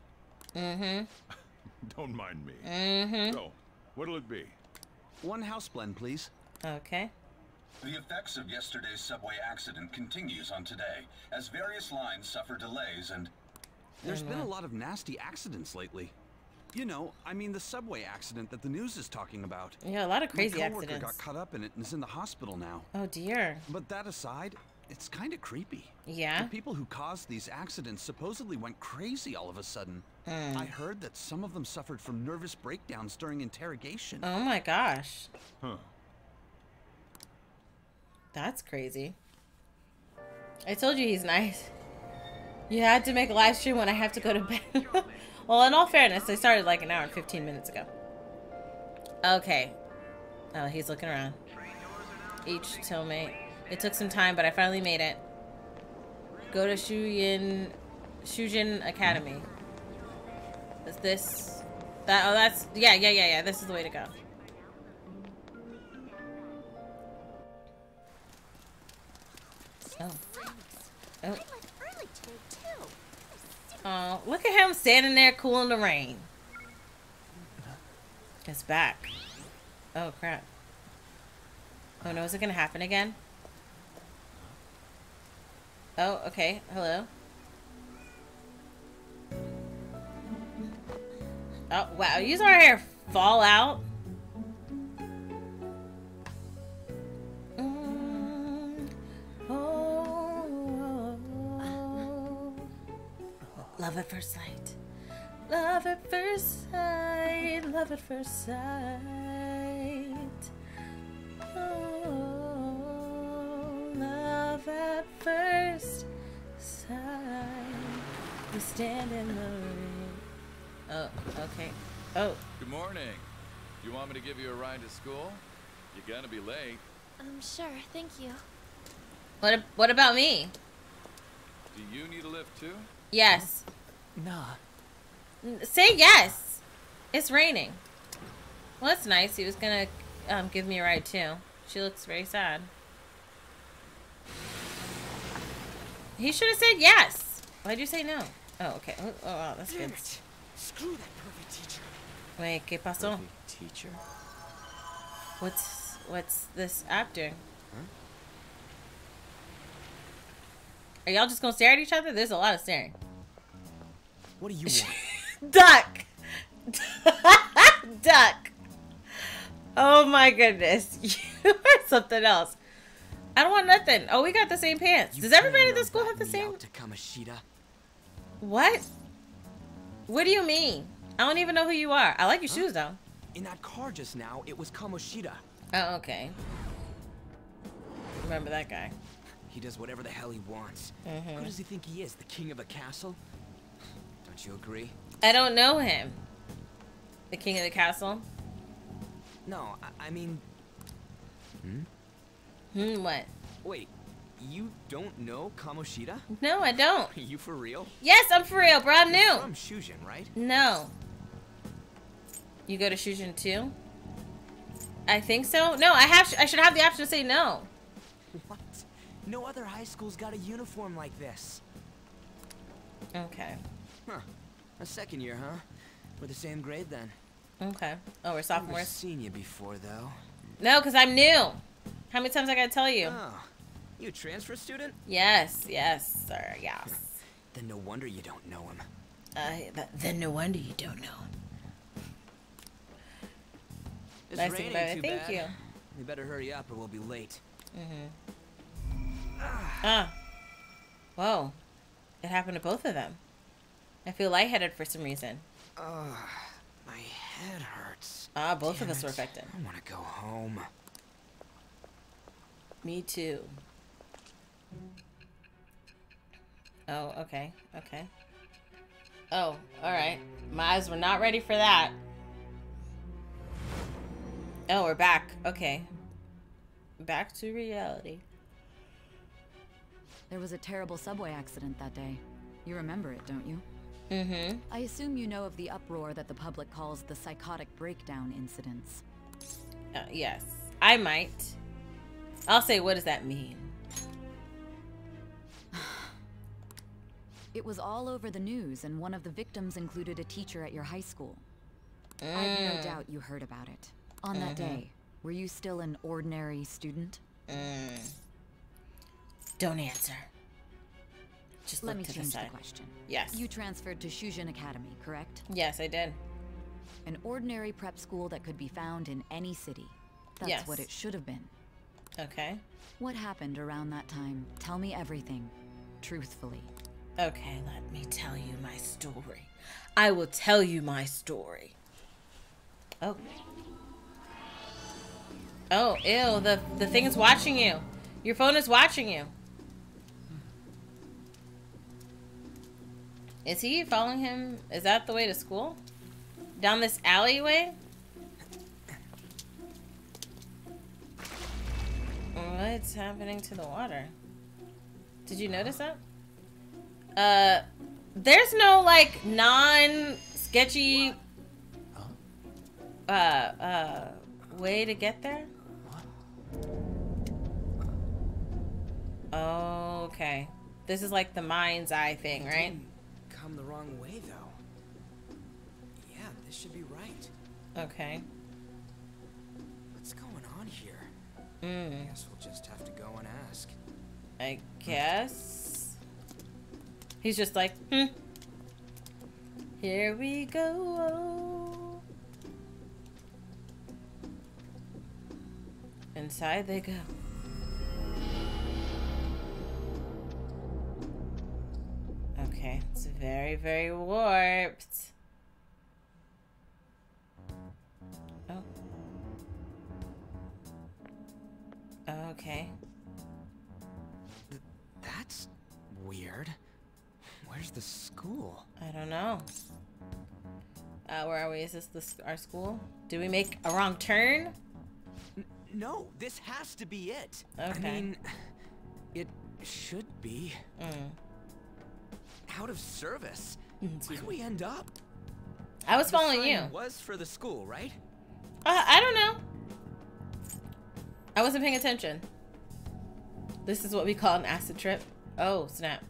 Mm-hmm. Don't mind me. Mm-hmm. So, what'll it be? One house blend, please. Okay. The effects of yesterday's subway accident continues on today, as various lines suffer delays and... There's been a lot of nasty accidents lately. You know, I mean the subway accident that the news is talking about. Yeah, a lot of crazy My coworker accidents. got caught up in it and is in the hospital now. Oh, dear. But that aside, it's kind of creepy. Yeah? The people who caused these accidents supposedly went crazy all of a sudden. Hmm. I heard that some of them suffered from nervous breakdowns during interrogation. Oh my gosh. Huh. That's crazy. I told you he's nice. You had to make a live stream when I have to go to bed. well, in all fairness, I started like an hour and 15 minutes ago. Okay. Oh, he's looking around. Each tollmate. It took some time, but I finally made it. Go to Shuyin, Shujin Academy. Is this... That, oh, that's... Yeah, yeah, yeah, yeah. This is the way to go. Oh. Oh. Look at him standing there cool in the rain. It's back. Oh, crap. Oh, no. Is it going to happen again? Oh, okay. Hello? Oh, wow. You saw her hair fall out? Love at first sight. Love at first sight. Love at first sight. Oh, love at first sight. We stand in the rain. Oh, okay. Oh. Good morning. You want me to give you a ride to school? You're gonna be late. I'm um, sure, thank you. What, what about me? Do you need a lift too? Yes. Nah. Say yes. It's raining. Well, that's nice. He was gonna um, give me a ride too. She looks very sad. He should have said yes. Why'd you say no? Oh, okay. Oh, oh wow, that's Damn good. it. Screw that perfect teacher. Wait, ¿qué pasó? Teacher? What's what's this app doing? Are y'all just gonna stare at each other? There's a lot of staring. What do you want? Duck. Duck. Oh my goodness. You are something else. I don't want nothing. Oh, we got the same pants. Does everybody at the school have the same? To Kamoshida. What? What do you mean? I don't even know who you are. I like your shoes though. In that car just now, it was Kamoshida. Oh, okay. Remember that guy. He does whatever the hell he wants. Mhm. Who does he think he is? The king of a castle? Don't you agree? I don't know him. The king of the castle. No, I, I mean... Hmm? Hmm, what? Wait, you don't know Kamoshida? No, I don't. Are you for real? Yes, I'm for real, bro. I'm You're new. from Shujin, right? No. You go to Shujin too? I think so. No, I have. I should have the option to say no. No other high school's got a uniform like this. Okay. Huh. A second year, huh? We're the same grade then. Okay. Oh, we're sophomores. I've seen you before, though. No, because I'm new. How many times I gotta tell you? Oh, you transfer student? Yes, yes, sir. Yes. Then no wonder you don't know him. Uh, then no wonder you don't know. It's Nice raining too Thank bad. you. We better hurry up or we'll be late. Mm-hmm. Ah. Whoa. It happened to both of them. I feel lightheaded for some reason. Ugh, my head hurts. Ah, both Damn of us were affected. I want to go home. Me too. Oh, okay, okay. Oh, alright. My eyes were not ready for that. Oh, we're back. Okay. Back to reality. There was a terrible subway accident that day. You remember it, don't you? Mm-hmm. I assume you know of the uproar that the public calls the psychotic breakdown incidents. Uh, yes. I might. I'll say, what does that mean? It was all over the news, and one of the victims included a teacher at your high school. I've no Mm. doubt you heard about it. On that Mhm. day, were you still an ordinary student? Mm. Don't answer. Just Let me change the the, question. Yes. You transferred to Shujin Academy, correct? Yes, I did. An ordinary prep school that could be found in any city. That's Yes. what it should have been. Okay. What happened around that time? Tell me everything. Truthfully. Okay, let me tell you my story. I will tell you my story. Oh. Oh, ew, the the thing is watching you. Your phone is watching you. Is he following him? Is that the way to school? Down this alleyway? What's happening to the water? Did you notice that? Uh, there's no like non-sketchy uh uh way to get there. Okay, this is like the mind's eye thing, right? Come the wrong way, though. Yeah, this should be right. Okay. What's going on here? Mm. Guess we'll just have to go and ask. I guess. He's just like, hmm. Here we go. Inside they go. Okay, it's very, very warped. Oh. Okay. That's weird. Where's the school? I don't know. Uh, where are we? Is this the, our school? Did we make a wrong turn? No, this has to be it. Okay. I mean, it should be. Mm. Out of service. Where'd we end up? I was following you. Was for the school, right? Uh, I don't know. I wasn't paying attention. This is what we call an acid trip. Oh, snap.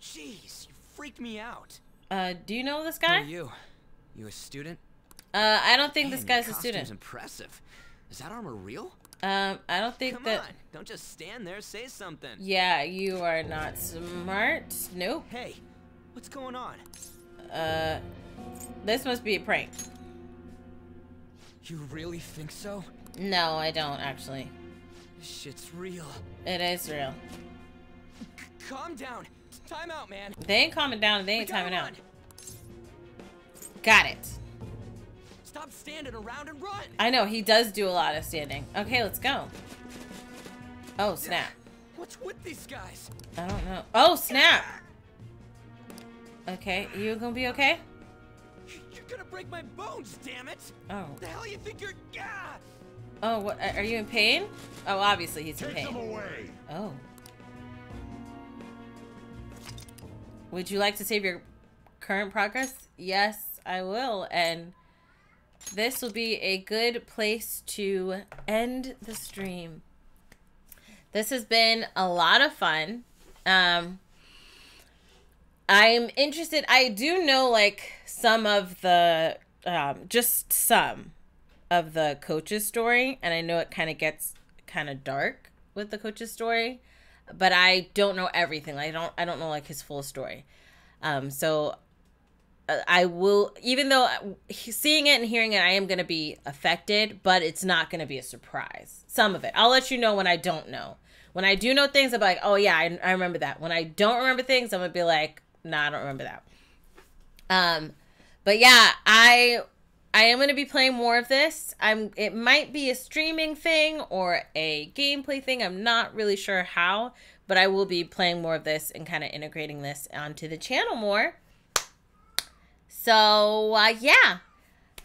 Jeez, you freaked me out. Uh, do you know this Who guy? are you? You a student? Uh, I don't think this guy's a student. impressive. Is that armor real? Um, I don't think Come that. on, don't just stand there. Say something. Yeah, you are not smart. Nope. Hey, what's going on? Uh, this must be a prank. You really think so? No, I don't actually. This shit's real. It is real. Calm down. Time out, man. They ain't calming down. They ain't timing out. Got it. Stop standing around and run. I know he does do a lot of standing. Okay, let's go. Oh snap! What's with these guys? I don't know. Oh snap! Okay, you gonna be okay? You're gonna break my bones, damn it! Oh. The hell you think you're? Ah! Oh, what? Are you in pain? Oh, obviously he's in Take pain. them away. Oh. Would you like to save your current progress? Yes, I will. And this will be a good place to end the stream. This has been a lot of fun. Um, I'm interested. I do know like some of the, um, just some of the coach's story, and I know it kind of gets kind of dark with the coach's story, but I don't know everything. I don't. I don't know like his full story. Um, so I will, even though uh, seeing it and hearing it, I am going to be affected, but it's not going to be a surprise. Some of it, I'll let you know when I don't know. When I do know things, I'm like, oh yeah, I, I remember that. When I don't remember things, I'm gonna be like, nah, I don't remember that. Um, but yeah, I I am gonna be playing more of this. I'm. It might be a streaming thing or a gameplay thing. I'm not really sure how, but I will be playing more of this and kind of integrating this onto the channel more. So uh, yeah,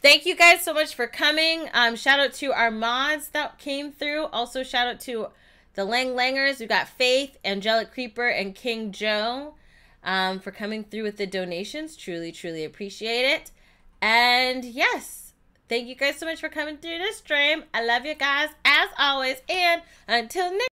thank you guys so much for coming. Um, shout out to our mods that came through. Also shout out to the Lang Langers. We've got Faith, Angelic Creeper, and King Joe um, for coming through with the donations. Truly, truly appreciate it. And yes, thank you guys so much for coming through this stream. I love you guys as always. And until next